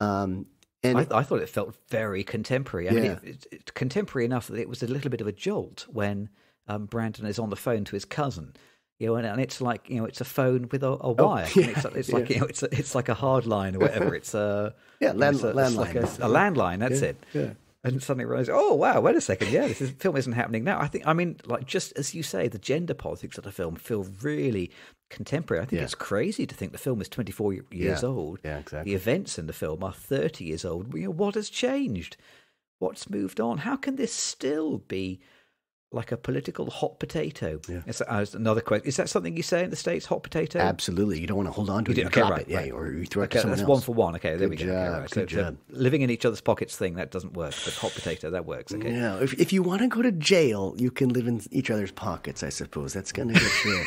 Um, and I, I thought it felt very contemporary. I mean, it, it, it- contemporary enough that it was a little bit of a jolt when um, Brandon is on the phone to his cousin. You know, and, and it's like you know, it's a phone with a, a wire. And it's, it's like Oh, you know, it's a, it's like a hard line or whatever. It's a Yeah, you know, it's a, it's like a, landline. a landline. That's Yeah, it. yeah. And suddenly realize, oh wow, wait a second, yeah, this is, film isn't happening now. I think, I mean, like just as you say, the gender politics of the film feel really contemporary. I think Yeah. it's crazy to think the film is twenty four years Yeah. old. Yeah, exactly. The events in the film are 30 years old. You know, what has changed? What's moved on? How can this still be like a political hot potato? Yeah. It's, uh, another question. Is that something you say in the States, hot potato? Absolutely, you don't want to hold on to You it. You okay, drop right, it, yeah, right. or you throw it Okay, to someone that's else. one for one. Okay, there Good we go. Okay, job, right. good so, so job. living in each other's pockets thing that doesn't work, but hot potato that works. Okay. No, if if you want to go to jail, you can live in each other's pockets. I suppose that's going to get you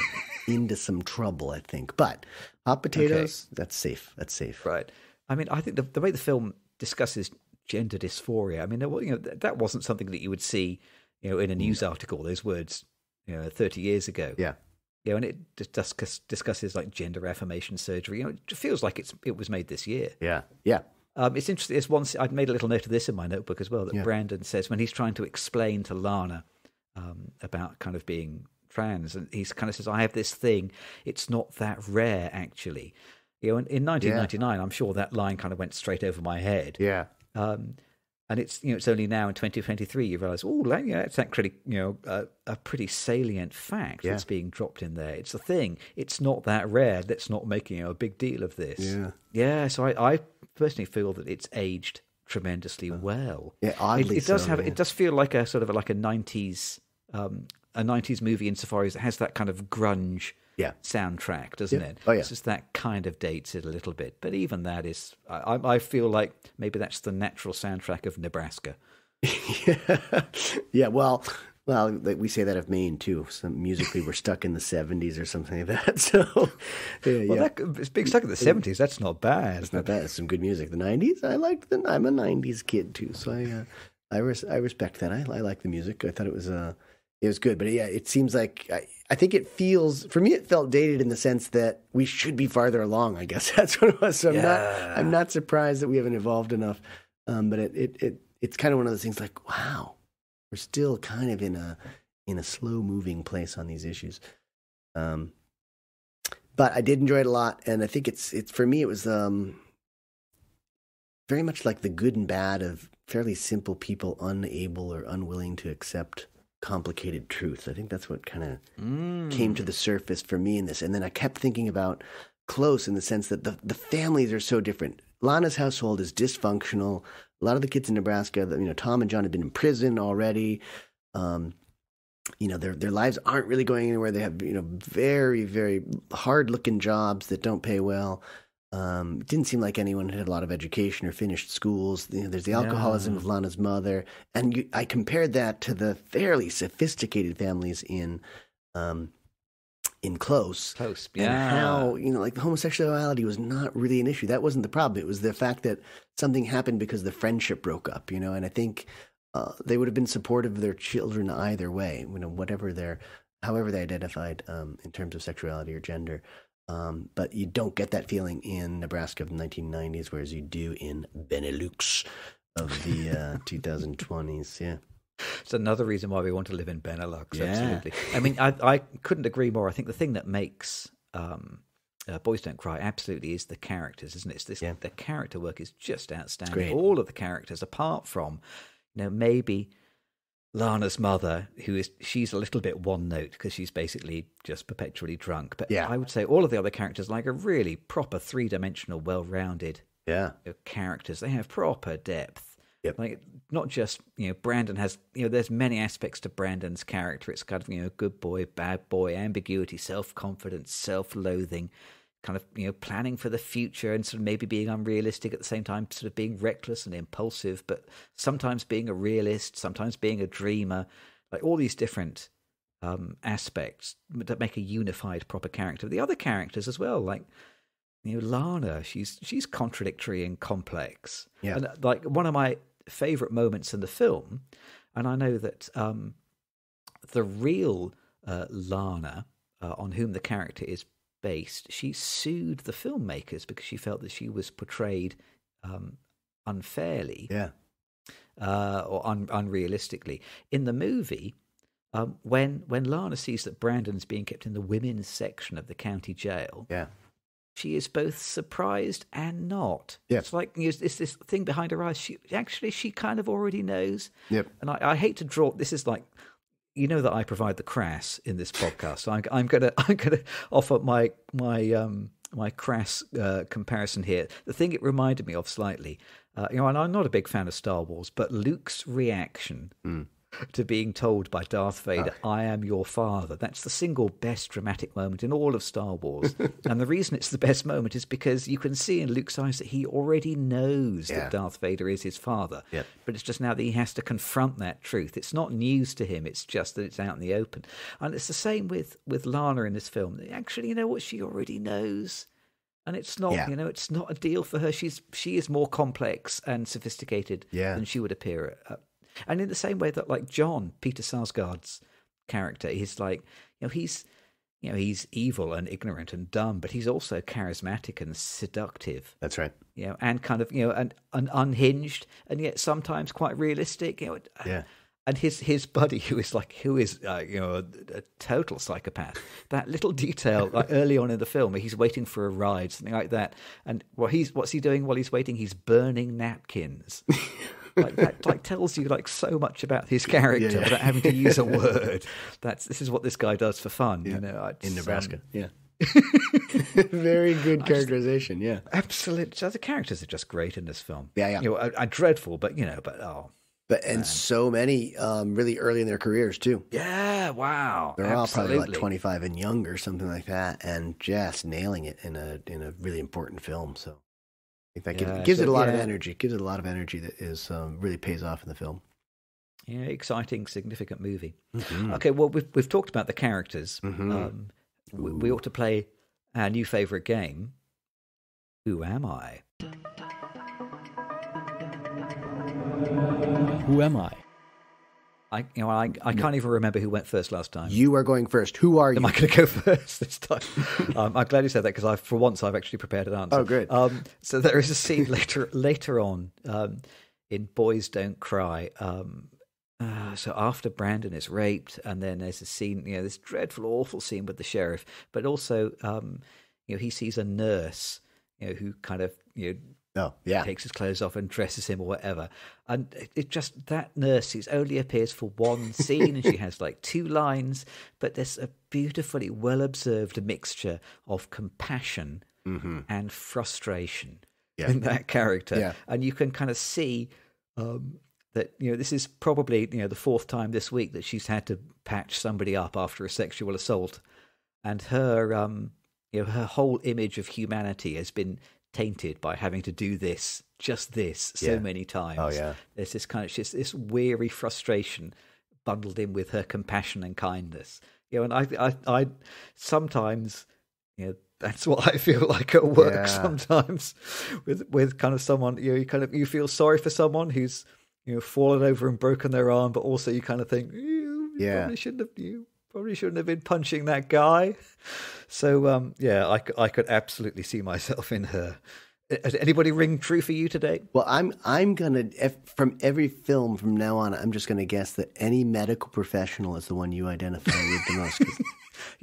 into some trouble. I think, but hot potatoes, that's safe. That's safe. Right. I mean, I think the, the way the film discusses gender dysphoria, I mean, you know, that wasn't something that you would see, you know, in a news article. Those words, you know, thirty years ago. Yeah, You know, and it dis- discuss, discusses like gender affirmation surgery. You know, it feels like it's it was made this year. yeah, yeah. Um, it's interesting. There's one. I'd made a little note of this in my notebook as well. That Yeah. Brandon says when he's trying to explain to Lana um, about kind of being trans, and he kind of says, "I have this thing. It's not that rare, actually." You know, in, in 1999, I'm sure that line kind of went straight over my head. Yeah, Um, and it's you know it's only now in 2023 you realise oh yeah it's actually you know a, a pretty salient fact Yeah. that's being dropped in there. It's a thing. It's not that rare. Let's not make you know, a big deal of this. Yeah. yeah. So I, I personally feel that it's aged tremendously well. Yeah, It- it, does so, have yeah. it does feel like a sort of like a 90s um, a 90s movie insofar as it has that kind of grunge Yeah. soundtrack, doesn't Yeah. it? Oh, yeah. It's just that kind of dates it a little bit. But even that is, I, I feel like maybe that's the natural soundtrack of Nebraska. yeah. yeah, Well, well, we say that of Maine too. So musically, we're stuck in the '70s or something like that. So, yeah, Well, yeah. that, it's being stuck in the 70s. That's not bad. It's not bad. It's some good music. The '90s, I liked. The, I'm a '90s kid too, so I, uh, I, res- I respect that. I, I like the music. I thought it was, uh, it was good. But yeah, it seems like I, I think it feels for me. It felt dated in the sense that we should be farther along. I guess that's what it was. So I'm Yeah. not, I'm not surprised that we haven't evolved enough. Um, but it, it, it, it's kind of one of those things like, wow, we're still kind of in a, in a slow moving place on these issues. Um, but I did enjoy it a lot, and I think it's it's for me it was um very much like the good and bad of fairly simple people unable or unwilling to accept complicated truth. I think that's what kind of Mm. came to the surface for me in this. And then I kept thinking about close in the sense that the, the families are so different. Lana's household is dysfunctional. A lot of the kids in Nebraska, that, you know, Tom and John have been in prison already. Um, you know, their their lives aren't really going anywhere. They have, you know, very, very hard looking jobs that don't pay well. Um, it didn't seem like anyone had a lot of education or finished schools. You know, there's the alcoholism Yeah. of Lana's mother, and you, I compared that to the fairly sophisticated families in um, in Close, Close. and Yeah. how you know, like the homosexuality was not really an issue. That wasn't the problem. It was the fact that something happened because the friendship broke up. You know, and I think uh, they would have been supportive of their children either way. You know, whatever their, however they identified um, in terms of sexuality or gender. Um, but you don't get that feeling in Nebraska of the 1990s, whereas you do in Benelux of the uh, 2020s. Yeah. It's another reason why we want to live in Benelux. Yeah. Absolutely. I mean, I, I couldn't agree more. I think the thing that makes um, uh, Boys Don't Cry absolutely is the characters, isn't it? It's this, Yeah. The character work is just outstanding. All of the characters, apart from, you know, maybe Lana's mother, who is she's a little bit one note because she's basically just perpetually drunk. But Yeah. I would say all of the other characters, like, are really proper three dimensional, well rounded Yeah. characters. They have proper depth. Yep. Like not just you know Brandon has you know there's many aspects to Brandon's character. It's kind of you know good boy, bad boy, ambiguity, self confidence, self loathing, kind of you know planning for the future and sort of maybe being unrealistic at the same time, sort of being reckless and impulsive, but sometimes being a realist, sometimes being a dreamer, like all these different um, aspects that make a unified proper character. The other characters as well, like you know Lana, she's she's contradictory and complex. Yeah. And like one of my favorite moments in the film, and I know that um, the real uh, Lana, uh, on whom the character is based, she sued the filmmakers because she felt that she was portrayed um, unfairly Yeah. uh, or un- unrealistically. In the movie, um, when when Lana sees that Brandon's being kept in the women's section of the county jail, Yeah. she is both surprised and not. Yeah. It's like you know, it's this thing behind her eyes. She actually she kind of already knows. Yep. And I, I hate to draw. This is like. You know that I provide the crass in this podcast, I'm, I'm gonna I'm gonna offer my my um my crass uh, comparison here. The thing it reminded me of slightly, uh, you know, and I'm not a big fan of Star Wars, but Luke's reaction to being told by Darth ah. Vader, "I am your father." That's the single best dramatic moment in all of Star Wars, and the reason it's the best moment is because you can see in Luke's eyes that he already knows Yeah. that Darth Vader is his father. Yep. But it's just now that he has to confront that truth. It's not news to him. It's just that it's out in the open, and it's the same with with Lana in this film. Actually, you know what? She already knows. And it's not, Yeah. you know, it's not a deal for her. She's she is more complex and sophisticated Yeah. than she would appear. At. And in the same way that, like John Peter Sarsgaard's character, he's like, you know, he's, you know, he's evil and ignorant and dumb, but he's also charismatic and seductive, That's right. you know, and kind of, you know, and, and unhinged, and yet sometimes quite realistic. You know, Yeah. and his his buddy who is like who is uh, you know a, a total psychopath that little detail like early on in the film he's waiting for a ride something like that and what he's what's he doing while he's waiting he's burning napkins like that like tells you like so much about his character Yeah, yeah. without having to use a word that's this is what this guy does for fun you know In um, Nebraska. yeah. Very good characterization. Yeah. absolute so the characters are just great in this film Yeah, yeah. you know are, are dreadful but you know but oh But and so many um, really early in their careers too. yeah wow They're all probably like 25 and younger, something like that, and just nailing it in a in a really important film. So I that gives, Yeah, gives it so- a lot of energy. Gives it a lot of energy that is um, really pays off in the film. Yeah, exciting, significant movie. Mm-hmm. Okay, well, we've we've talked about the characters. Mhm. Um, we, we ought to play our new favorite game. Who am I? Who am I? I you know I I can't even remember who went first last time. You are going first. Who are you? Am I going to go first this time? um, I'm glad you said that because I, for once, I've actually prepared an answer. Oh, good. Um, so there is a scene later later on um, in Boys Don't Cry. Um, uh, so after Brandon is raped, and then there's a scene, you know, this dreadful, awful scene with the sheriff, but also, um, you know, he sees a nurse, you know, who kind of, you know, Oh, yeah. takes his clothes off and dresses him or whatever. And it, it just that nurse who only appears for one scene and she has like two lines, but there's a beautifully well observed mixture of compassion and frustration Yeah. in that character. Yeah. And you can kind of see um, that, you know, this is probably, you know, the fourth time this week that she's had to patch somebody up after a sexual assault. And her um you know, her whole image of humanity has been tainted by having to do this, just this, so Yeah. many oh, times. Oh, yeah. There's this kind of just this weary frustration bundled in with her compassion and kindness. You know, and I, I, I sometimes, you know, that's what I feel like at work Yeah. sometimes with with kind of someone you know you kind of you feel sorry for someone who's you know fallen over and broken their arm, but also you kind of think you, you Yeah. probably shouldn't have you probably shouldn't have been punching that guy. So um, yeah, I could absolutely see myself in her. Has anybody ring true for you today? Well, I'm I'm gonna if, from every film from now on. I'm just gonna guess that any medical professional is the one you identify with the most.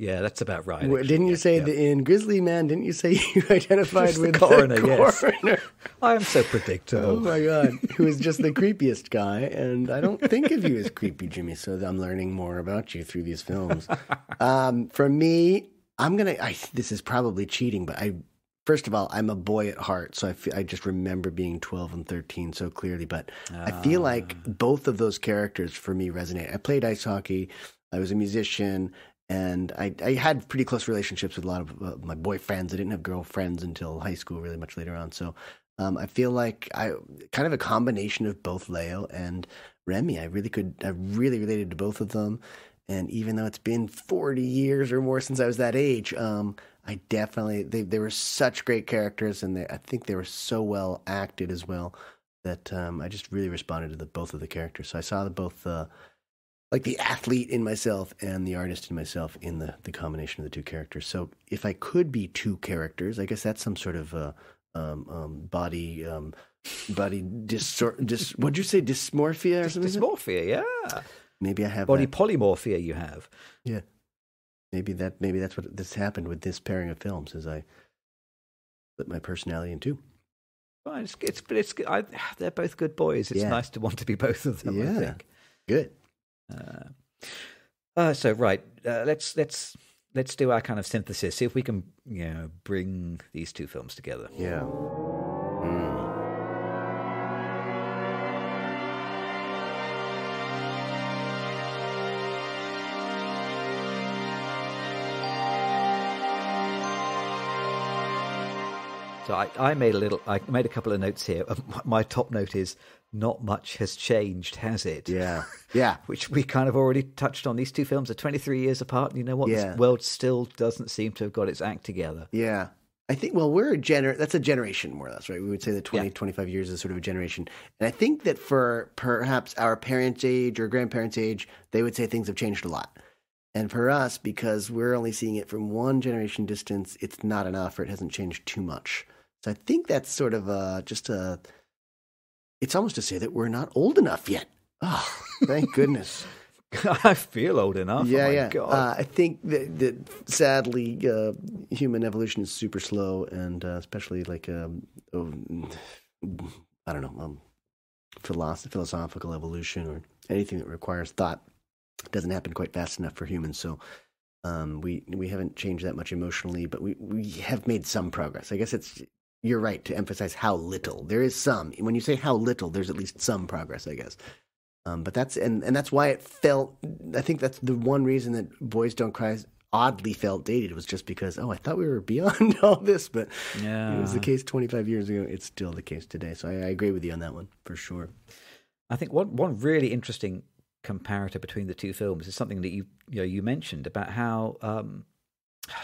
Yeah, that's about right. Well, didn't you Yeah, say yeah. that in Grizzly Man? Didn't you say you identified Just the with coroner, the yes. coroner? I am so predictable. Oh my god, who is just the creepiest guy, and I don't think of you as creepy, Jimmy. So I'm learning more about you through these films. Um, for me, I'm gonna. I, this is probably cheating, but I. First of all, I'm a boy at heart, so I feel, I just remember being 12 and 13 so clearly. But I feel like both of those characters for me resonate. I played ice hockey. I was a musician, and I, I had pretty close relationships with a lot of uh, my boyfriends. I didn't have girlfriends until high school, really much later on. So um, I feel like I kind of a combination of both Leo and Remy. I really could, I really related to both of them. And even though it's been 40 years or more since I was that age, um, I definitely, they, they were such great characters and they, I think they were so well acted as well that um, I just really responded to the, both of the characters. So I saw the both, uh, like the athlete in myself and the artist in myself in the, the combination of the two characters. So if I could be two characters, I guess that's some sort of uh, um, um, body um, body dis, dis what'd you say dysmorphia or something? Dysmorphia, yeah. Maybe I have Body that. polymorphia you have. Yeah. Maybe that maybe that's what this happened with this pairing of films as I split my personality in two. Well, it's, it's, it's, I, they're both good boys. It's Yeah. nice to want to be both of them, I Yeah. think. Good. Uh, uh, so right, uh, let's let's let's do our kind of synthesis. See if we can, you know, bring these two films together. Yeah. So I, I made a little, I made a couple of notes here. Um, My top note is not much has changed, has it? Yeah. Yeah. Which we kind of already touched on. These two films are 23 years apart. And you know what? Yeah. This world still doesn't seem to have got its act together. Yeah. I think, well, we're a gener, that's a generation more or less, right? We would say that 20, Yeah. 25 years is sort of a generation. And I think that for perhaps our parents' age or grandparents' age, they would say things have changed a lot. And for us, because we're only seeing it from one generation distance, it's not enough or it hasn't changed too much. So I think that's sort of uh, just a, it's almost to say that we're not old enough yet. Oh, thank goodness. I feel old enough. Yeah, oh my yeah. God. Uh, I think that, that sadly, uh, human evolution is super slow, and uh, especially like um, oh, I don't know, um, philosoph- philosophical evolution or anything that requires thought doesn't happen quite fast enough for humans. So um, we we haven't changed that much emotionally, but we we have made some progress. I guess it's you're right to emphasize how little there is some. When you say how little, there's at least some progress. I guess. Um, but that's and, and that's why it felt. I think that's the one reason that Boys Don't Cry oddly felt dated was just because oh I thought we were beyond all this, but yeah. it was the case 25 years ago. It's still the case today. So I, I agree with you on that one for sure. I think one one really interesting comparator between the two films is something that you you know you mentioned about how um,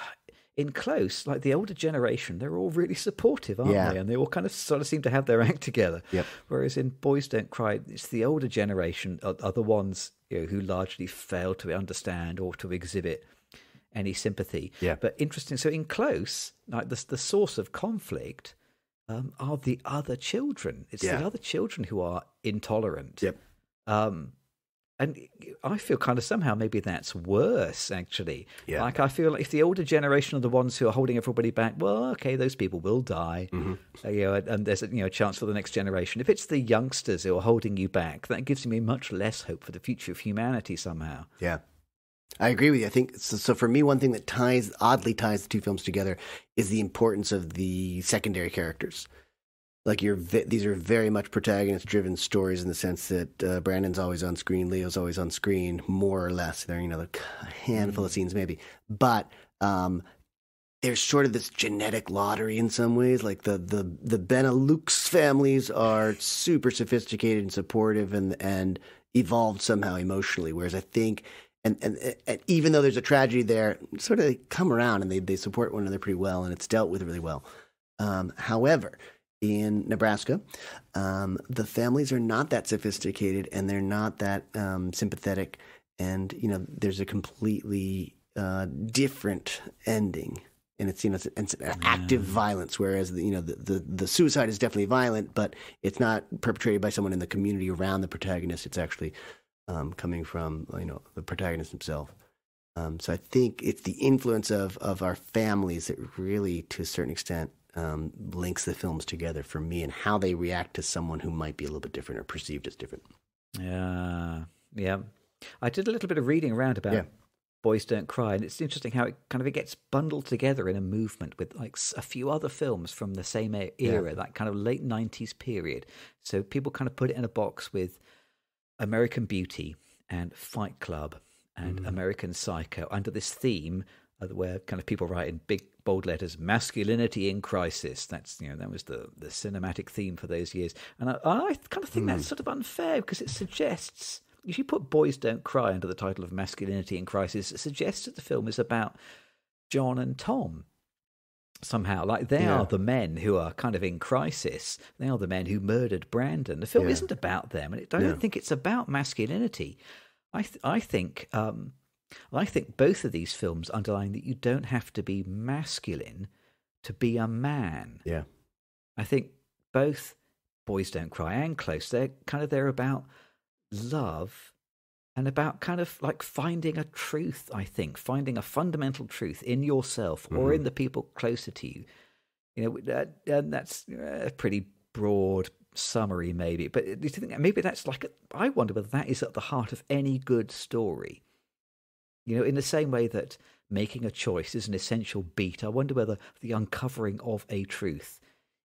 in close like the older generation they're all really supportive aren't Yeah. they and they all kind of sort of seem to have their act together Yep. whereas in boys don't cry it's the older generation are, are the ones you know, who largely fail to understand or to exhibit any sympathy Yeah. but interesting so in close like the, the source of conflict um, are the other children it's Yeah. the other children who are intolerant Yep. um, and I feel kind of somehow maybe that's worse, actually. Yeah. Like, I feel like if the older generation are the ones who are holding everybody back, well, okay, those people will die. Mm-hmm. Uh, you know, and- there's a you know, a chance for the next generation. If it's the youngsters who are holding you back, that gives me much less hope for the future of humanity somehow. Yeah. I agree with you. I think so, so. For me, one thing that ties oddly ties the two films together is the importance of the secondary characters. Like you're, ve- these are very much protagonist-driven stories in the sense that uh, Brandon's always on screen, Leo's always on screen, more or less. There, are you know, a handful of scenes maybe, but um, there's sort of this genetic lottery in some ways. Like the the the Benelux families are super sophisticated and supportive and and evolved somehow emotionally. Whereas I think and and, and even though there's a tragedy there, sort of they come around and they they support one another pretty well, and it's dealt with really well. Um, however, in Nebraska, um, the families are not that sophisticated and they're not that um, sympathetic, and you know there's a completely uh, different ending. And it's you know it's, active violence, whereas the, you know the, the the suicide is definitely violent, but it's not perpetrated by someone in the community around the protagonist. It's actually um, coming from you know the protagonist himself. Um, so I think it's the influence of of our families that really, to a certain extent, um, links the films together for me and how they react to someone who might be a little bit different or perceived as different. Yeah, yeah. I did a little bit of reading around about Yeah. Boys Don't Cry, and it's interesting how it kind of it gets bundled together in a movement with like a few other films from the same era, that kind of late '90s period. So people kind of put it in a box with American Beauty and Fight Club and American Psycho under this theme where kind of people write in big bold letters masculinity in crisis. That's you know that was the the cinematic theme for those years. And i, I kind of think that's sort of unfair because it suggests if you put boys don't cry under the title of masculinity in crisis it suggests that the film is about john and tom somehow. Like they Yeah. are the men who are kind of in crisis. They are the men who murdered brandon. The film Yeah. isn't about them and it, i don't Yeah. think it's about masculinity. I th- i think um I think both of these films underline that you don't have to be masculine to be a man. Yeah. I think both Boys Don't Cry and Close, they're kind of they're about love and about kind of like finding a truth, I think, finding a fundamental truth in yourself or mm-hmm. in the people closer to you. You know, that, and that's a pretty broad summary, maybe, but do you think maybe that's like, a, I wonder whether that is at the heart of any good story. You know, in the same way that making a choice is an essential beat, I wonder whether the uncovering of a truth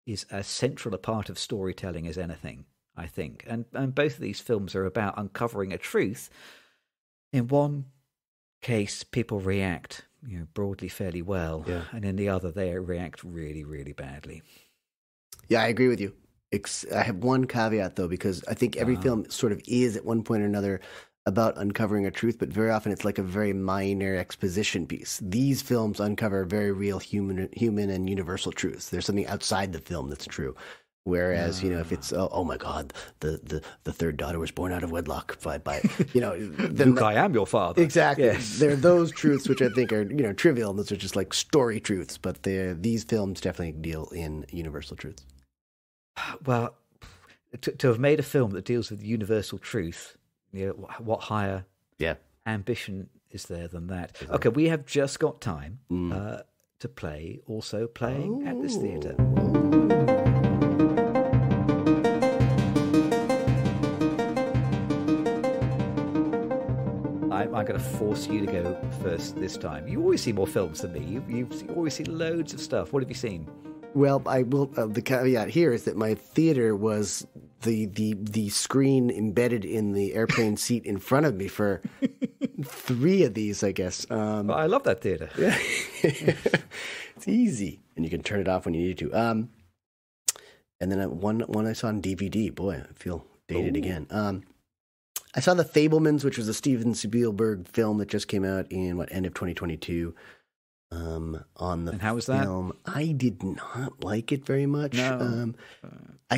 is as central a part of storytelling as anything, I think. And, and both of these films are about uncovering a truth. In one case, people react, you know, broadly fairly well. Yeah. And in the other, they react really, really badly. Yeah, I agree with you. I have one caveat though, because I think every Ah. film sort of is at one point or another about uncovering a truth, but very often it's like a very minor exposition piece. These films uncover very real human, human and universal truths. There's something outside the film that's true. Whereas, you know, if it's oh, oh my God, the, the, the third daughter was born out of wedlock by, by you know, then Luke, I am your father. Exactly. Yes. There are those truths which I think are you know trivial, and those are just like story truths. But they're- these films definitely deal in universal truths. Well, to, to have made a film that deals with universal truth, you know, what higher Yeah. ambition is there than that? Okay, we have just got time Mm. uh, to play, also playing at this theatre. I'm, I'm going to force you to go first this time. You always see more films than me. You, you see- always see loads of stuff. What have you seen? Well, I will. Uh, the caveat here is that my theater was the the the screen embedded in the airplane seat in front of me for three of these, I guess. Um, Well, I love that theatre. it's easy, and you can turn it off when you need to. Um, and then uh, one one I saw on DVD. Boy, I feel dated again. Um, I saw The Fabelmans, which was a Steven Spielberg film that just came out in what end of 2022. Um, on the And how was that? film, I did not like it very much. No. Um, I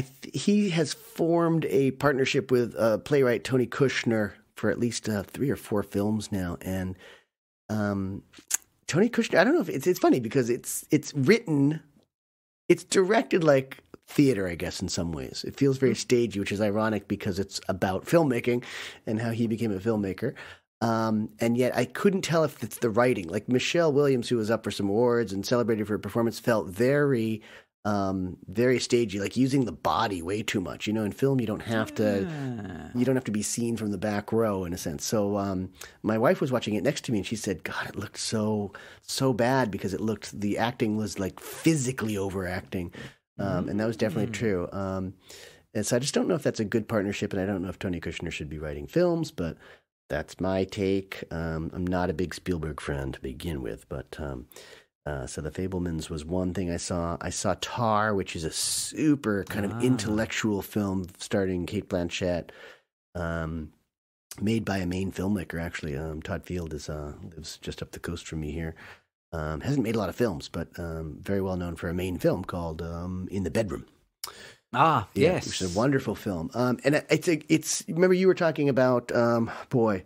th- he has formed a partnership with uh, playwright Tony Kushner for at least uh, three or four films now, and um, Tony Kushner. I don't know if it's it's funny because it's it's written, it's directed like theater, I guess, in some ways. It feels very stagey, which is ironic because it's about filmmaking and how he became a filmmaker. Um, and yet I couldn't tell if it's the writing. Like Michelle Williams, who was up for some awards and celebrated for her performance, felt very, um, very stagey, like using the body way too much. You know, in film, you don't have to you don't have to be seen from the back row in a sense. So um, my wife was watching it next to me, and she said, "God, it looked so so bad because it looked the acting was like physically overacting, um, and that was definitely true." Um, and so I just don't know if that's a good partnership, and I don't know if Tony Kushner should be writing films, but that's my take. Um, I'm not a big Spielberg fan to begin with, but. Uh, so the Fabelmans was one thing I saw. I saw Tar, which is a super kind of intellectual film starring Cate Blanchett, um, made by a Maine filmmaker. Actually, um, Todd Field is uh, lives just up the coast from me here. Um, hasn't made a lot of films, but um, very well known for a Maine film called um, In the Bedroom. Ah, Yeah, yes. which is a wonderful film. Um, and it's a, it's remember you were talking about um, boy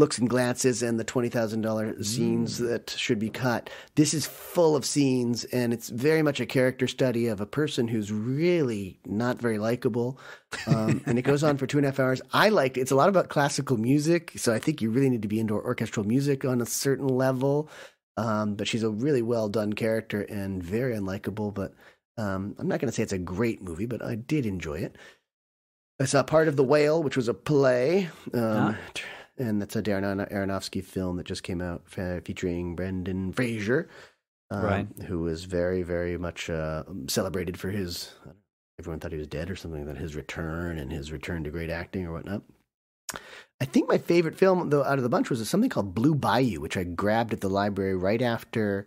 looks and glances and the twenty thousand dollar scenes that should be cut. This is full of scenes, and it's very much a character study of a person who's really not very likable. Um, and it goes on for two and a half hours. I liked it. It's a lot about classical music, so I think you really need to be into orchestral music on a certain level. Um, but she's a really well done character and very unlikable. But um, I'm not going to say it's a great movie, but I did enjoy it. I saw part of The Whale, which was a play, um. And that's a Darren Aronofsky film that just came out fe- featuring Brendan Fraser, um, Right. who was very, very much uh, celebrated for his. Everyone thought he was dead or something. That his return and his return to great acting or whatnot. I think my favorite film, though, out of the bunch was something called Blue Bayou, which I grabbed at the library right after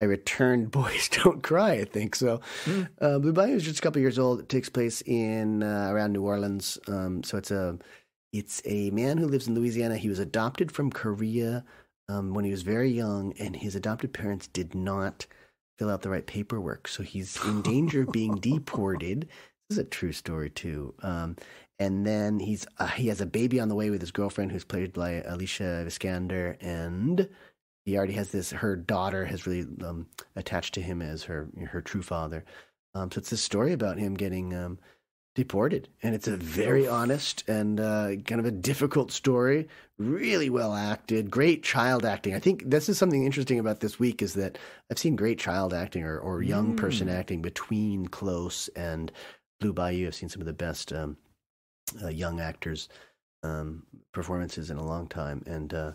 I returned Boys Don't Cry, I think. So Hmm. uh, Blue Bayou is just a couple years old. It takes place in uh, around New Orleans. Um, so it's a it's a man who lives in Louisiana. He was adopted from Korea um, when he was very young, and his adopted parents did not fill out the right paperwork. So he's in danger of being deported. This is a true story too. Um, and then he's uh, he has a baby on the way with his girlfriend, who's played by Alicia Vikander, and he already has this. Her daughter has really um, attached to him as her her true father. Um, so it's a story about him getting um, deported, and it's a very honest and uh, kind of a difficult story. Really well acted, great child acting. I think this is something interesting about this week is that I've seen great child acting or, or young person acting between Close and Blue Bayou. I've seen some of the best um, uh, young actors um, performances in a long time, and uh,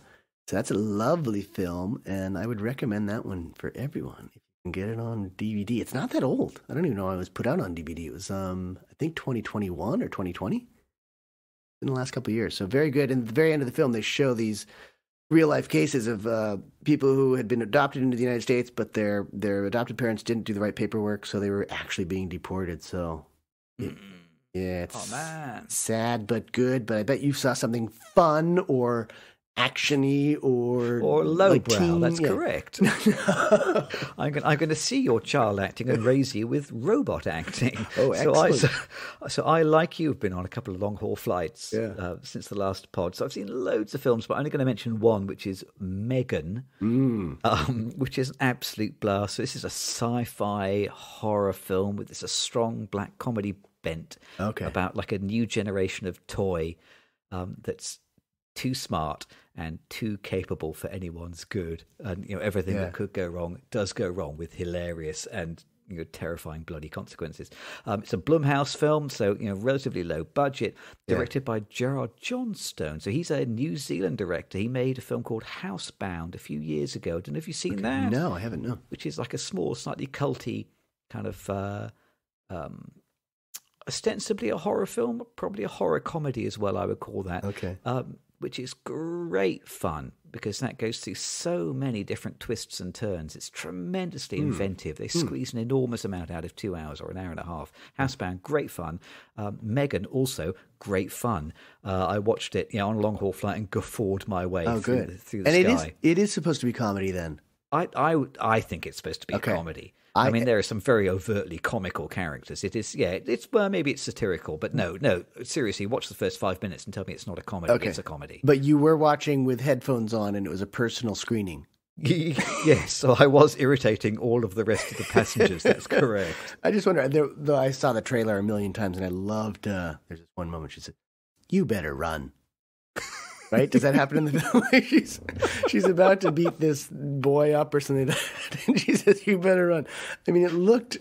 so that's a lovely film, and I would recommend that one for everyone. If you can get it on DVD, it's not that old. I don't even know I was put out on DVD. It was, um, think, 2021 or 2020 in the last couple of years. So very good. And at the very end of the film, they show these real life cases of uh, people who had been adopted into the United States, but their their adopted parents didn't do the right paperwork, so they were actually being deported. So. it- yeah, it's Oh, man. sad but good. But I bet you saw something fun or actiony or Or like lowbrow, teen- that's yeah. correct. I'm going, I'm going to see your child acting and raise you with robot acting. Oh, so I, so, excellent. so I, like you, have been on a couple of long haul flights Yeah. uh, since the last pod. So I've seen loads of films, but I'm only going to mention one, which is Megan, Mm. um, which is an absolute blast. So this is a sci-fi horror film with this a strong black comedy bent Okay. about like a new generation of toy um, that's too smart and too capable for anyone's good, and you know everything Yeah. that could go wrong does go wrong with hilarious and you know terrifying bloody consequences. Um, it's a Blumhouse film, so you know relatively low budget, Yeah. directed by Gerard Johnstone. So he's a New Zealand director. He made a film called Housebound a few years ago. I don't know if you've seen that No, I haven't. No. which is like a small, slightly culty kind of uh, um, ostensibly a horror film, probably a horror comedy as well. I would call that. Okay. Um, which is great fun because that goes through so many different twists and turns. It's tremendously inventive. They squeeze an enormous amount out of two hours or an hour and a half. Housebound, great fun. Um, Megan, also great fun. Uh, I watched it you know, on a long haul flight and guffawed my way Oh, through, good. the, through the and sky. it is it is supposed to be comedy then. I, I, I think it's supposed to be Okay. comedy. I, I- mean, there are some very overtly comical characters. It is, yeah, it's well, maybe it's satirical, but no, no, seriously, watch the first five minutes and tell me it's not a comedy. Okay. It's a comedy. But you were watching with headphones on, and it was a personal screening. yes, so I was irritating all of the rest of the passengers. That's correct. I just wonder. There, though I saw the trailer a million times, and I loved. Uh, there's this one moment she said, "You better run." Right? Does that happen in the film? she's she's about to beat this boy up or something, like that, and she says, "You better run." I mean, it looked.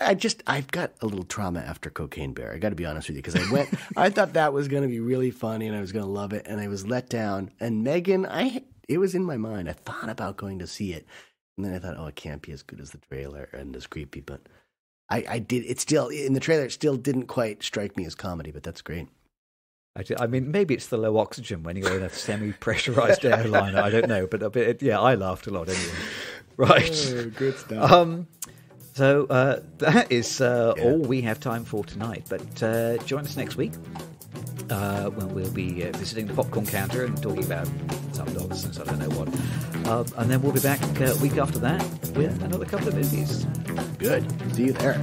I just I've got a little trauma after Cocaine Bear. I got to be honest with you because I went. I thought that was going to be really funny and I was going to love it, and I was let down. And Megan, I it was in my mind. I thought about going to see it, and then I thought, oh, it can't be as good as the trailer and as creepy, but. I, I did it still in the trailer. It still didn't quite strike me as comedy, but that's great. I, mean, maybe it's the low oxygen when you're in a semi-pressurized airliner. I don't know, but, uh, but yeah, I laughed a lot anyway. Right. good stuff. Um, so uh, that is uh, Yeah. all we have time for tonight. But uh, join us next week uh, when we'll be uh, visiting the popcorn counter and talking about some nonsense. I don't know what. Um, and then we'll be back uh, a week after that with another couple of movies. good. See you there.